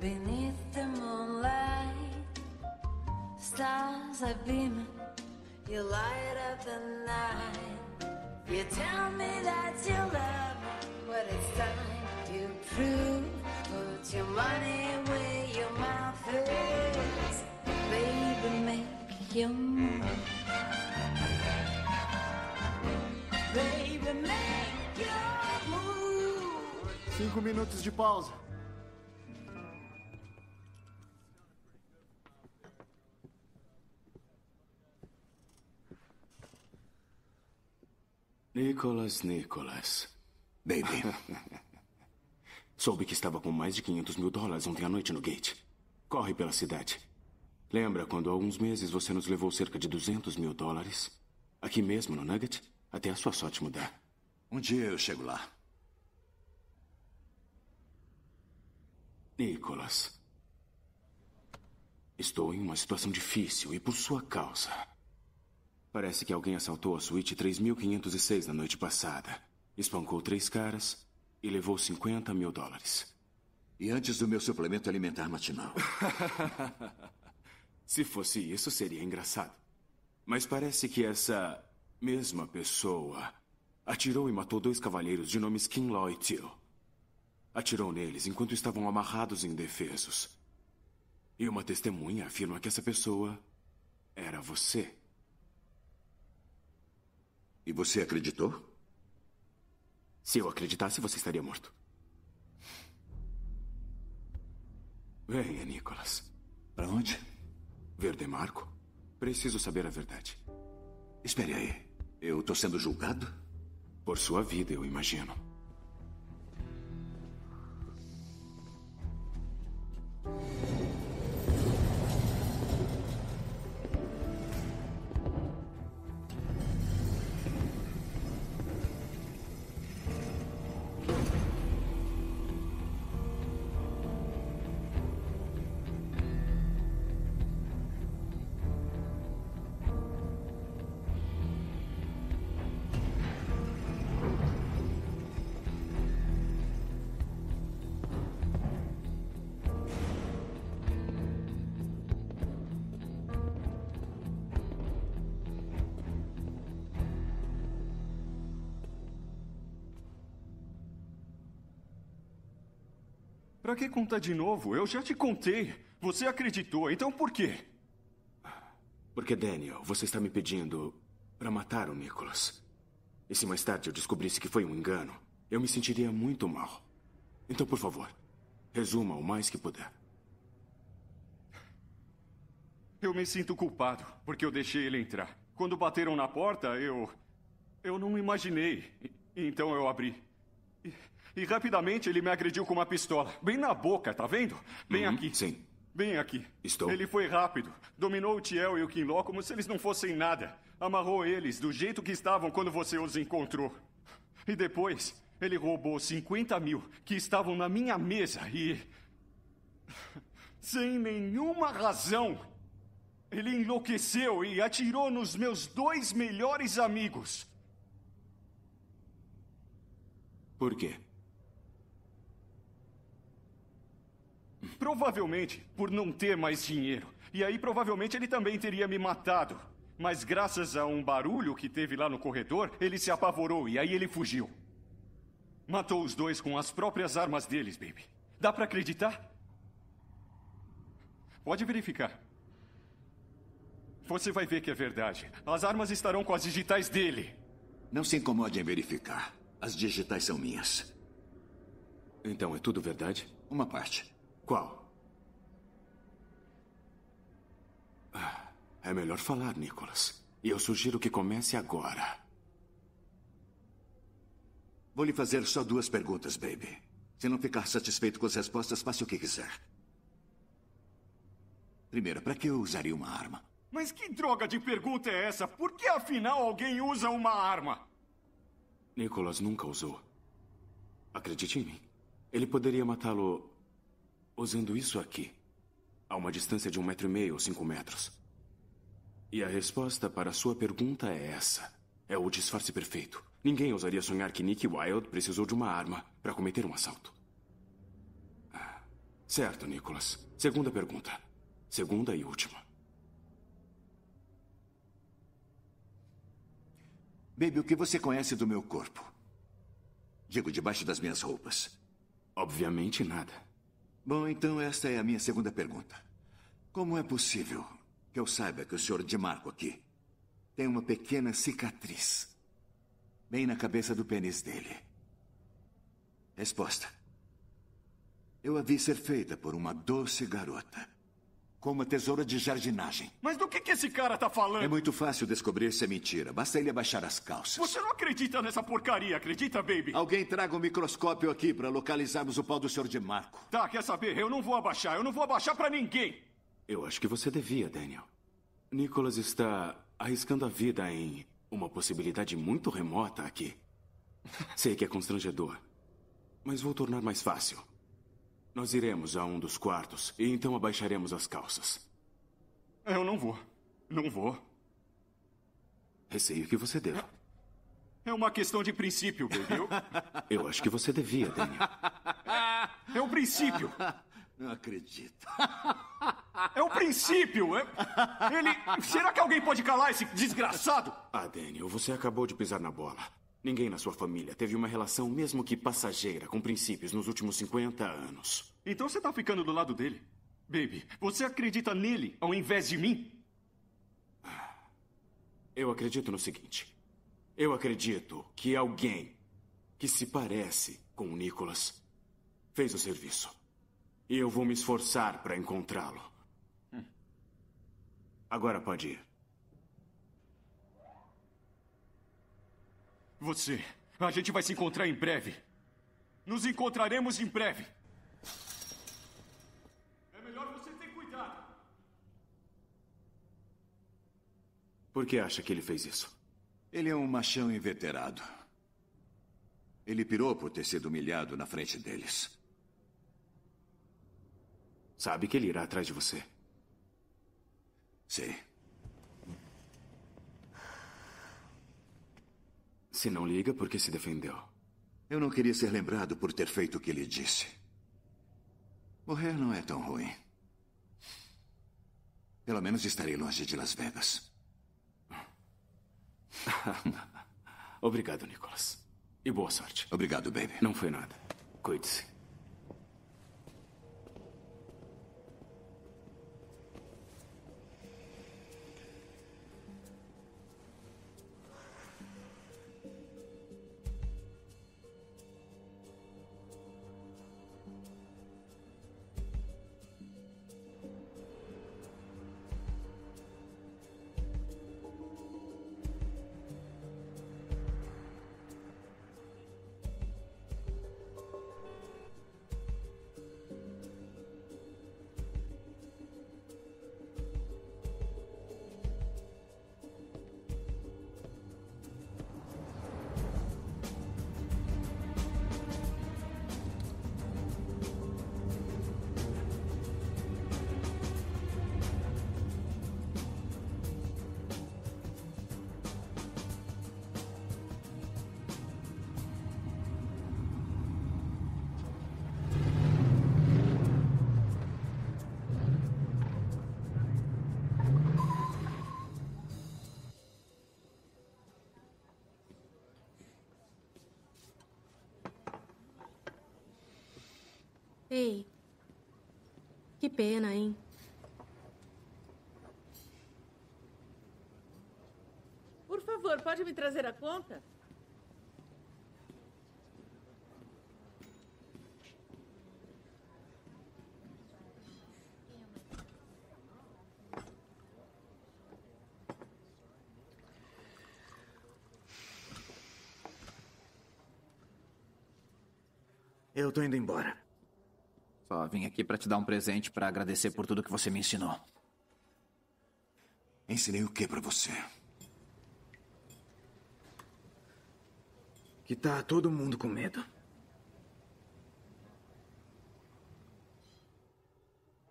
beneath the moonlight. Stars are beaming, you light up the night. You tell me that you love me, but it's time you prove. Put your money where your mouth is, baby. Make your move, baby. Make your move.
Cinco minutos de pausa.
Nicholas, Nicholas. Baby. Soube que estava com mais de 500 mil dólares ontem à noite no gate. Corre pela cidade. Lembra quando há alguns meses você nos levou cerca de 200 mil dólares? Aqui mesmo no Nugget? Até a sua sorte mudar.
Um dia eu chego lá.
Nicholas. Estou em uma situação difícil e por sua causa. Parece que alguém assaltou a suíte 3506 na noite passada. Espancou três caras e levou 50 mil dólares.
E antes do meu suplemento alimentar matinal.
Se fosse isso, seria engraçado. Mas parece que essa mesma pessoa atirou e matou dois cavalheiros de nome Skinlaw e Till. Atirou neles enquanto estavam amarrados e indefesos. E uma testemunha afirma que essa pessoa era você.
E você acreditou?
Se eu acreditasse, você estaria morto. Venha, Nicholas.
Para onde?
Ver Demarco. Preciso saber a verdade.
Espere aí. Eu estou sendo julgado?
Por sua vida, eu imagino.
Pra que contar de novo? Eu já te contei. Você acreditou, então por quê?
Porque, Daniel, você está me pedindo para matar o Nicholas. E se mais tarde eu descobrisse que foi um engano, eu me sentiria muito mal. Então, por favor, resuma o mais que puder.
Eu me sinto culpado porque eu deixei ele entrar. Quando bateram na porta, eu. Eu não imaginei. Então eu abri. E, e rapidamente ele me agrediu com uma pistola. Bem na boca, tá vendo? Bem
Uhum,
aqui.
Sim.
Bem aqui.
Estou.
Ele foi rápido. Dominou o Tiel e o Kinlaw como se eles não fossem nada. Amarrou eles do jeito que estavam quando você os encontrou. E depois, ele roubou 50 mil que estavam na minha mesa e. Sem nenhuma razão. Ele enlouqueceu e atirou nos meus dois melhores amigos.
Por quê?
Provavelmente por não ter mais dinheiro. E aí provavelmente ele também teria me matado. Mas graças a um barulho que teve lá no corredor, ele se apavorou e aí ele fugiu. Matou os dois com as próprias armas deles, baby. Dá pra acreditar? Pode verificar. Você vai ver que é verdade. As armas estarão com as digitais dele.
Não se incomode em verificar. As digitais são minhas.
Então é tudo verdade?
Uma parte.
Qual? Ah, É melhor falar, Nicholas. E eu sugiro que comece agora.
Vou lhe fazer só duas perguntas, baby. Se não ficar satisfeito com as respostas, faça o que quiser. Primeira, para que eu usaria uma arma?
Mas que droga de pergunta é essa? Por que afinal alguém usa uma arma?
Nicholas nunca usou. Acredite em mim. Ele poderia matá-lo usando isso aqui, a uma distância de um metro e meio ou cinco metros. E a resposta para a sua pergunta é essa: é o disfarce perfeito. Ninguém ousaria sonhar que Nick Wilde precisou de uma arma para cometer um assalto. Ah, Certo, Nicholas. Segunda pergunta. Segunda e última.
Baby, o que você conhece do meu corpo? Digo, debaixo das minhas roupas.
Obviamente nada.
Bom, então esta é a minha segunda pergunta. Como é possível que eu saiba que o senhor de Marco aqui tem uma pequena cicatriz bem na cabeça do pênis dele? Resposta. Eu a vi ser feita por uma doce garota. Com uma tesoura de jardinagem.
Mas do que, que esse cara tá falando?
É muito fácil descobrir se é mentira. Basta ele abaixar as calças.
Você não acredita nessa porcaria, acredita, baby?
Alguém traga um microscópio aqui para localizarmos o pau do senhor de Marco.
Tá, quer saber? Eu não vou abaixar, eu não vou abaixar pra ninguém.
Eu acho que você devia, Daniel. Nicholas está arriscando a vida em uma possibilidade muito remota aqui. Sei que é constrangedor, mas vou tornar mais fácil. Nós iremos a um dos quartos e então abaixaremos as calças.
Eu não vou. Não vou.
Receio que você deva.
É uma questão de princípio, baby. Eu...
Eu acho que você devia, Daniel.
É o princípio.
Não acredito.
É o princípio. É... Ele. Será que alguém pode calar esse desgraçado?
Ah, Daniel, você acabou de pisar na bola. Ninguém na sua família teve uma relação, mesmo que passageira, com princípios nos últimos 50 anos.
Então você tá ficando do lado dele? Baby, você acredita nele ao invés de mim?
Eu acredito no seguinte. Eu acredito que alguém que se parece com o Nicholas fez o serviço. E eu vou me esforçar para encontrá-lo. Agora pode ir.
Você. A gente vai se encontrar em breve. Nos encontraremos em breve. É melhor você ter cuidado.
Por que acha que ele fez isso?
Ele é um machão inveterado. Ele pirou por ter sido humilhado na frente deles.
Sabe que ele irá atrás de você.
Sei.
Se não liga, porque se defendeu.
Eu não queria ser lembrado por ter feito o que ele disse. Morrer não é tão ruim. Pelo menos estarei longe de Las Vegas.
Obrigado, Nicholas. E boa sorte.
Obrigado, baby.
Não foi nada. Cuide-se.
Pena, hein?
Por favor, pode me trazer a conta?
Eu tô indo embora. Só vim aqui pra te dar um presente pra agradecer por tudo que você me ensinou.
Ensinei o que pra você?
Que tá todo mundo com medo.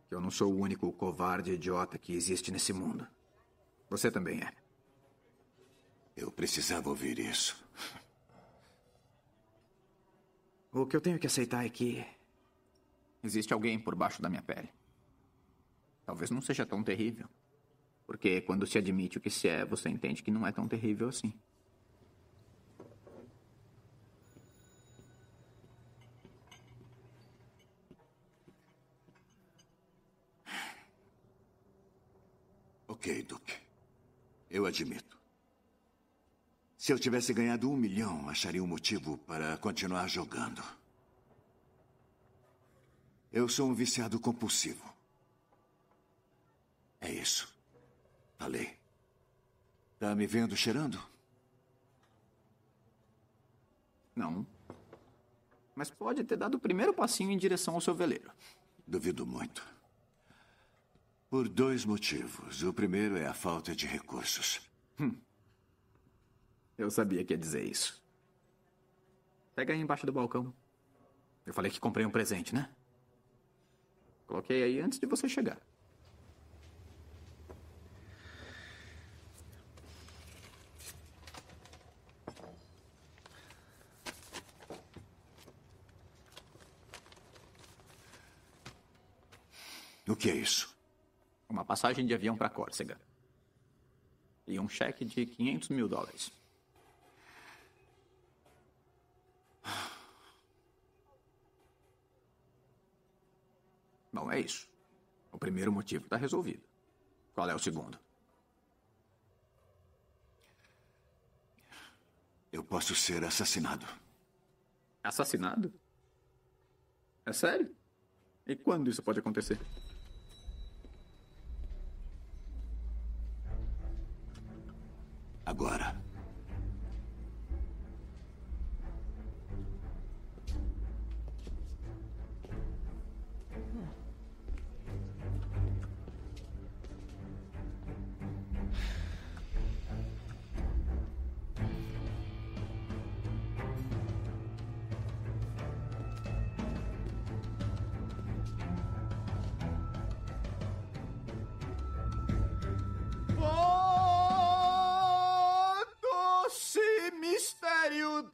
Que eu não sou o único covarde e idiota que existe nesse mundo. Você também é.
Eu precisava ouvir isso.
O que eu tenho que aceitar é que existe alguém por baixo da minha pele. Talvez não seja tão terrível. Porque quando se admite o que se é, você entende que não é tão terrível assim.
Ok, Duke. Eu admito. Se eu tivesse ganhado um milhão, acharia um motivo para continuar jogando. Eu sou um viciado compulsivo. É isso. Falei. Tá me vendo cheirando?
Não. Mas pode ter dado o primeiro passinho em direção ao seu veleiro.
Duvido muito. Por dois motivos. O primeiro é a falta de recursos.
Hum. Eu sabia que ia dizer isso. Pega aí embaixo do balcão. Eu falei que comprei um presente, né? Coloquei aí antes de você chegar.
O que é isso?
Uma passagem de avião para Córcega. E um cheque de 500 mil dólares. Bom, é isso. O primeiro motivo está resolvido. Qual é o segundo?
Eu posso ser assassinado.
Assassinado? É sério? E quando isso pode acontecer?
Agora.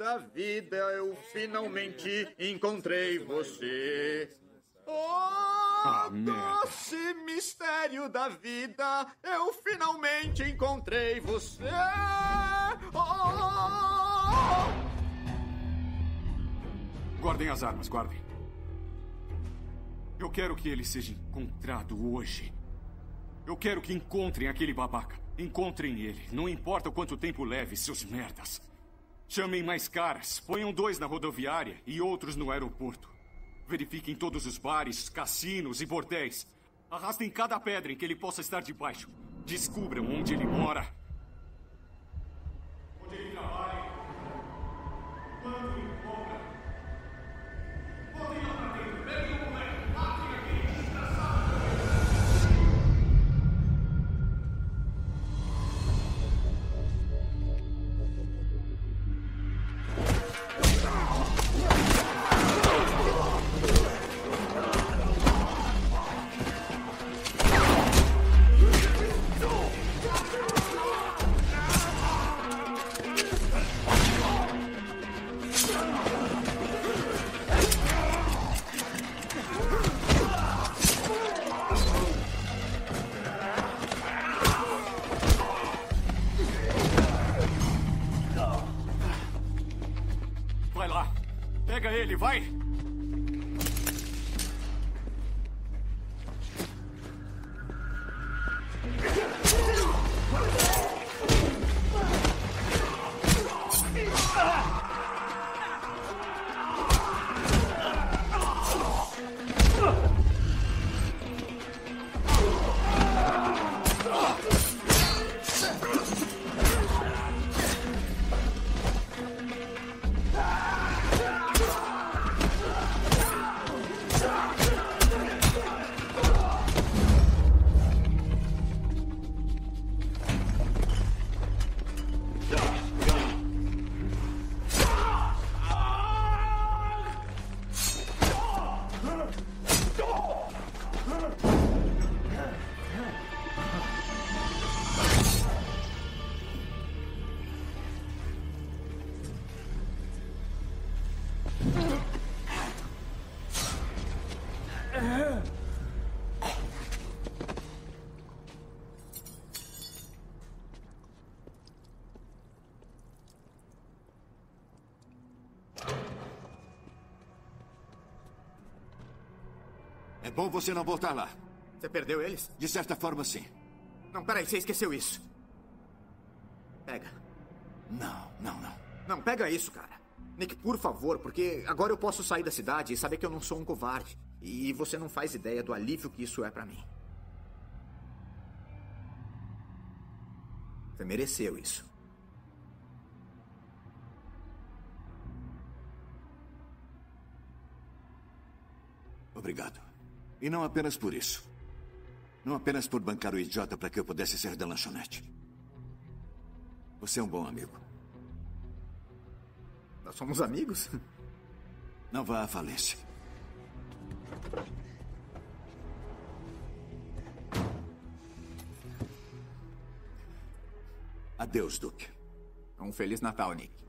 Da vida, eu finalmente encontrei você. Oh, doce mistério da vida, eu finalmente encontrei você. Oh,
Guardem as armas, guardem. Eu quero que ele seja encontrado hoje. Eu quero que encontrem aquele babaca. Encontrem ele. Não importa o quanto tempo leve, seus merdas. Chamem mais caras. Ponham dois na rodoviária e outros no aeroporto. Verifiquem todos os bares, cassinos e bordéis. Arrastem cada pedra em que ele possa estar debaixo. Descubram onde ele mora.
É bom você não voltar lá.
Você perdeu eles?
De certa forma, sim.
Não, peraí, você esqueceu isso. Pega.
Não, não, não.
Não, pega isso, cara. Nick, por favor, porque agora eu posso sair da cidade e saber que eu não sou um covarde. E você não faz ideia do alívio que isso é pra mim. Você mereceu isso.
Obrigado. E não apenas por isso. Não apenas por bancar o idiota para que eu pudesse ser da lanchonete. Você é um bom amigo.
Nós somos amigos?
Não vá à falência. Adeus, Duke.
Um Feliz Natal, Nick.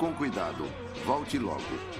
Com cuidado. Volte logo.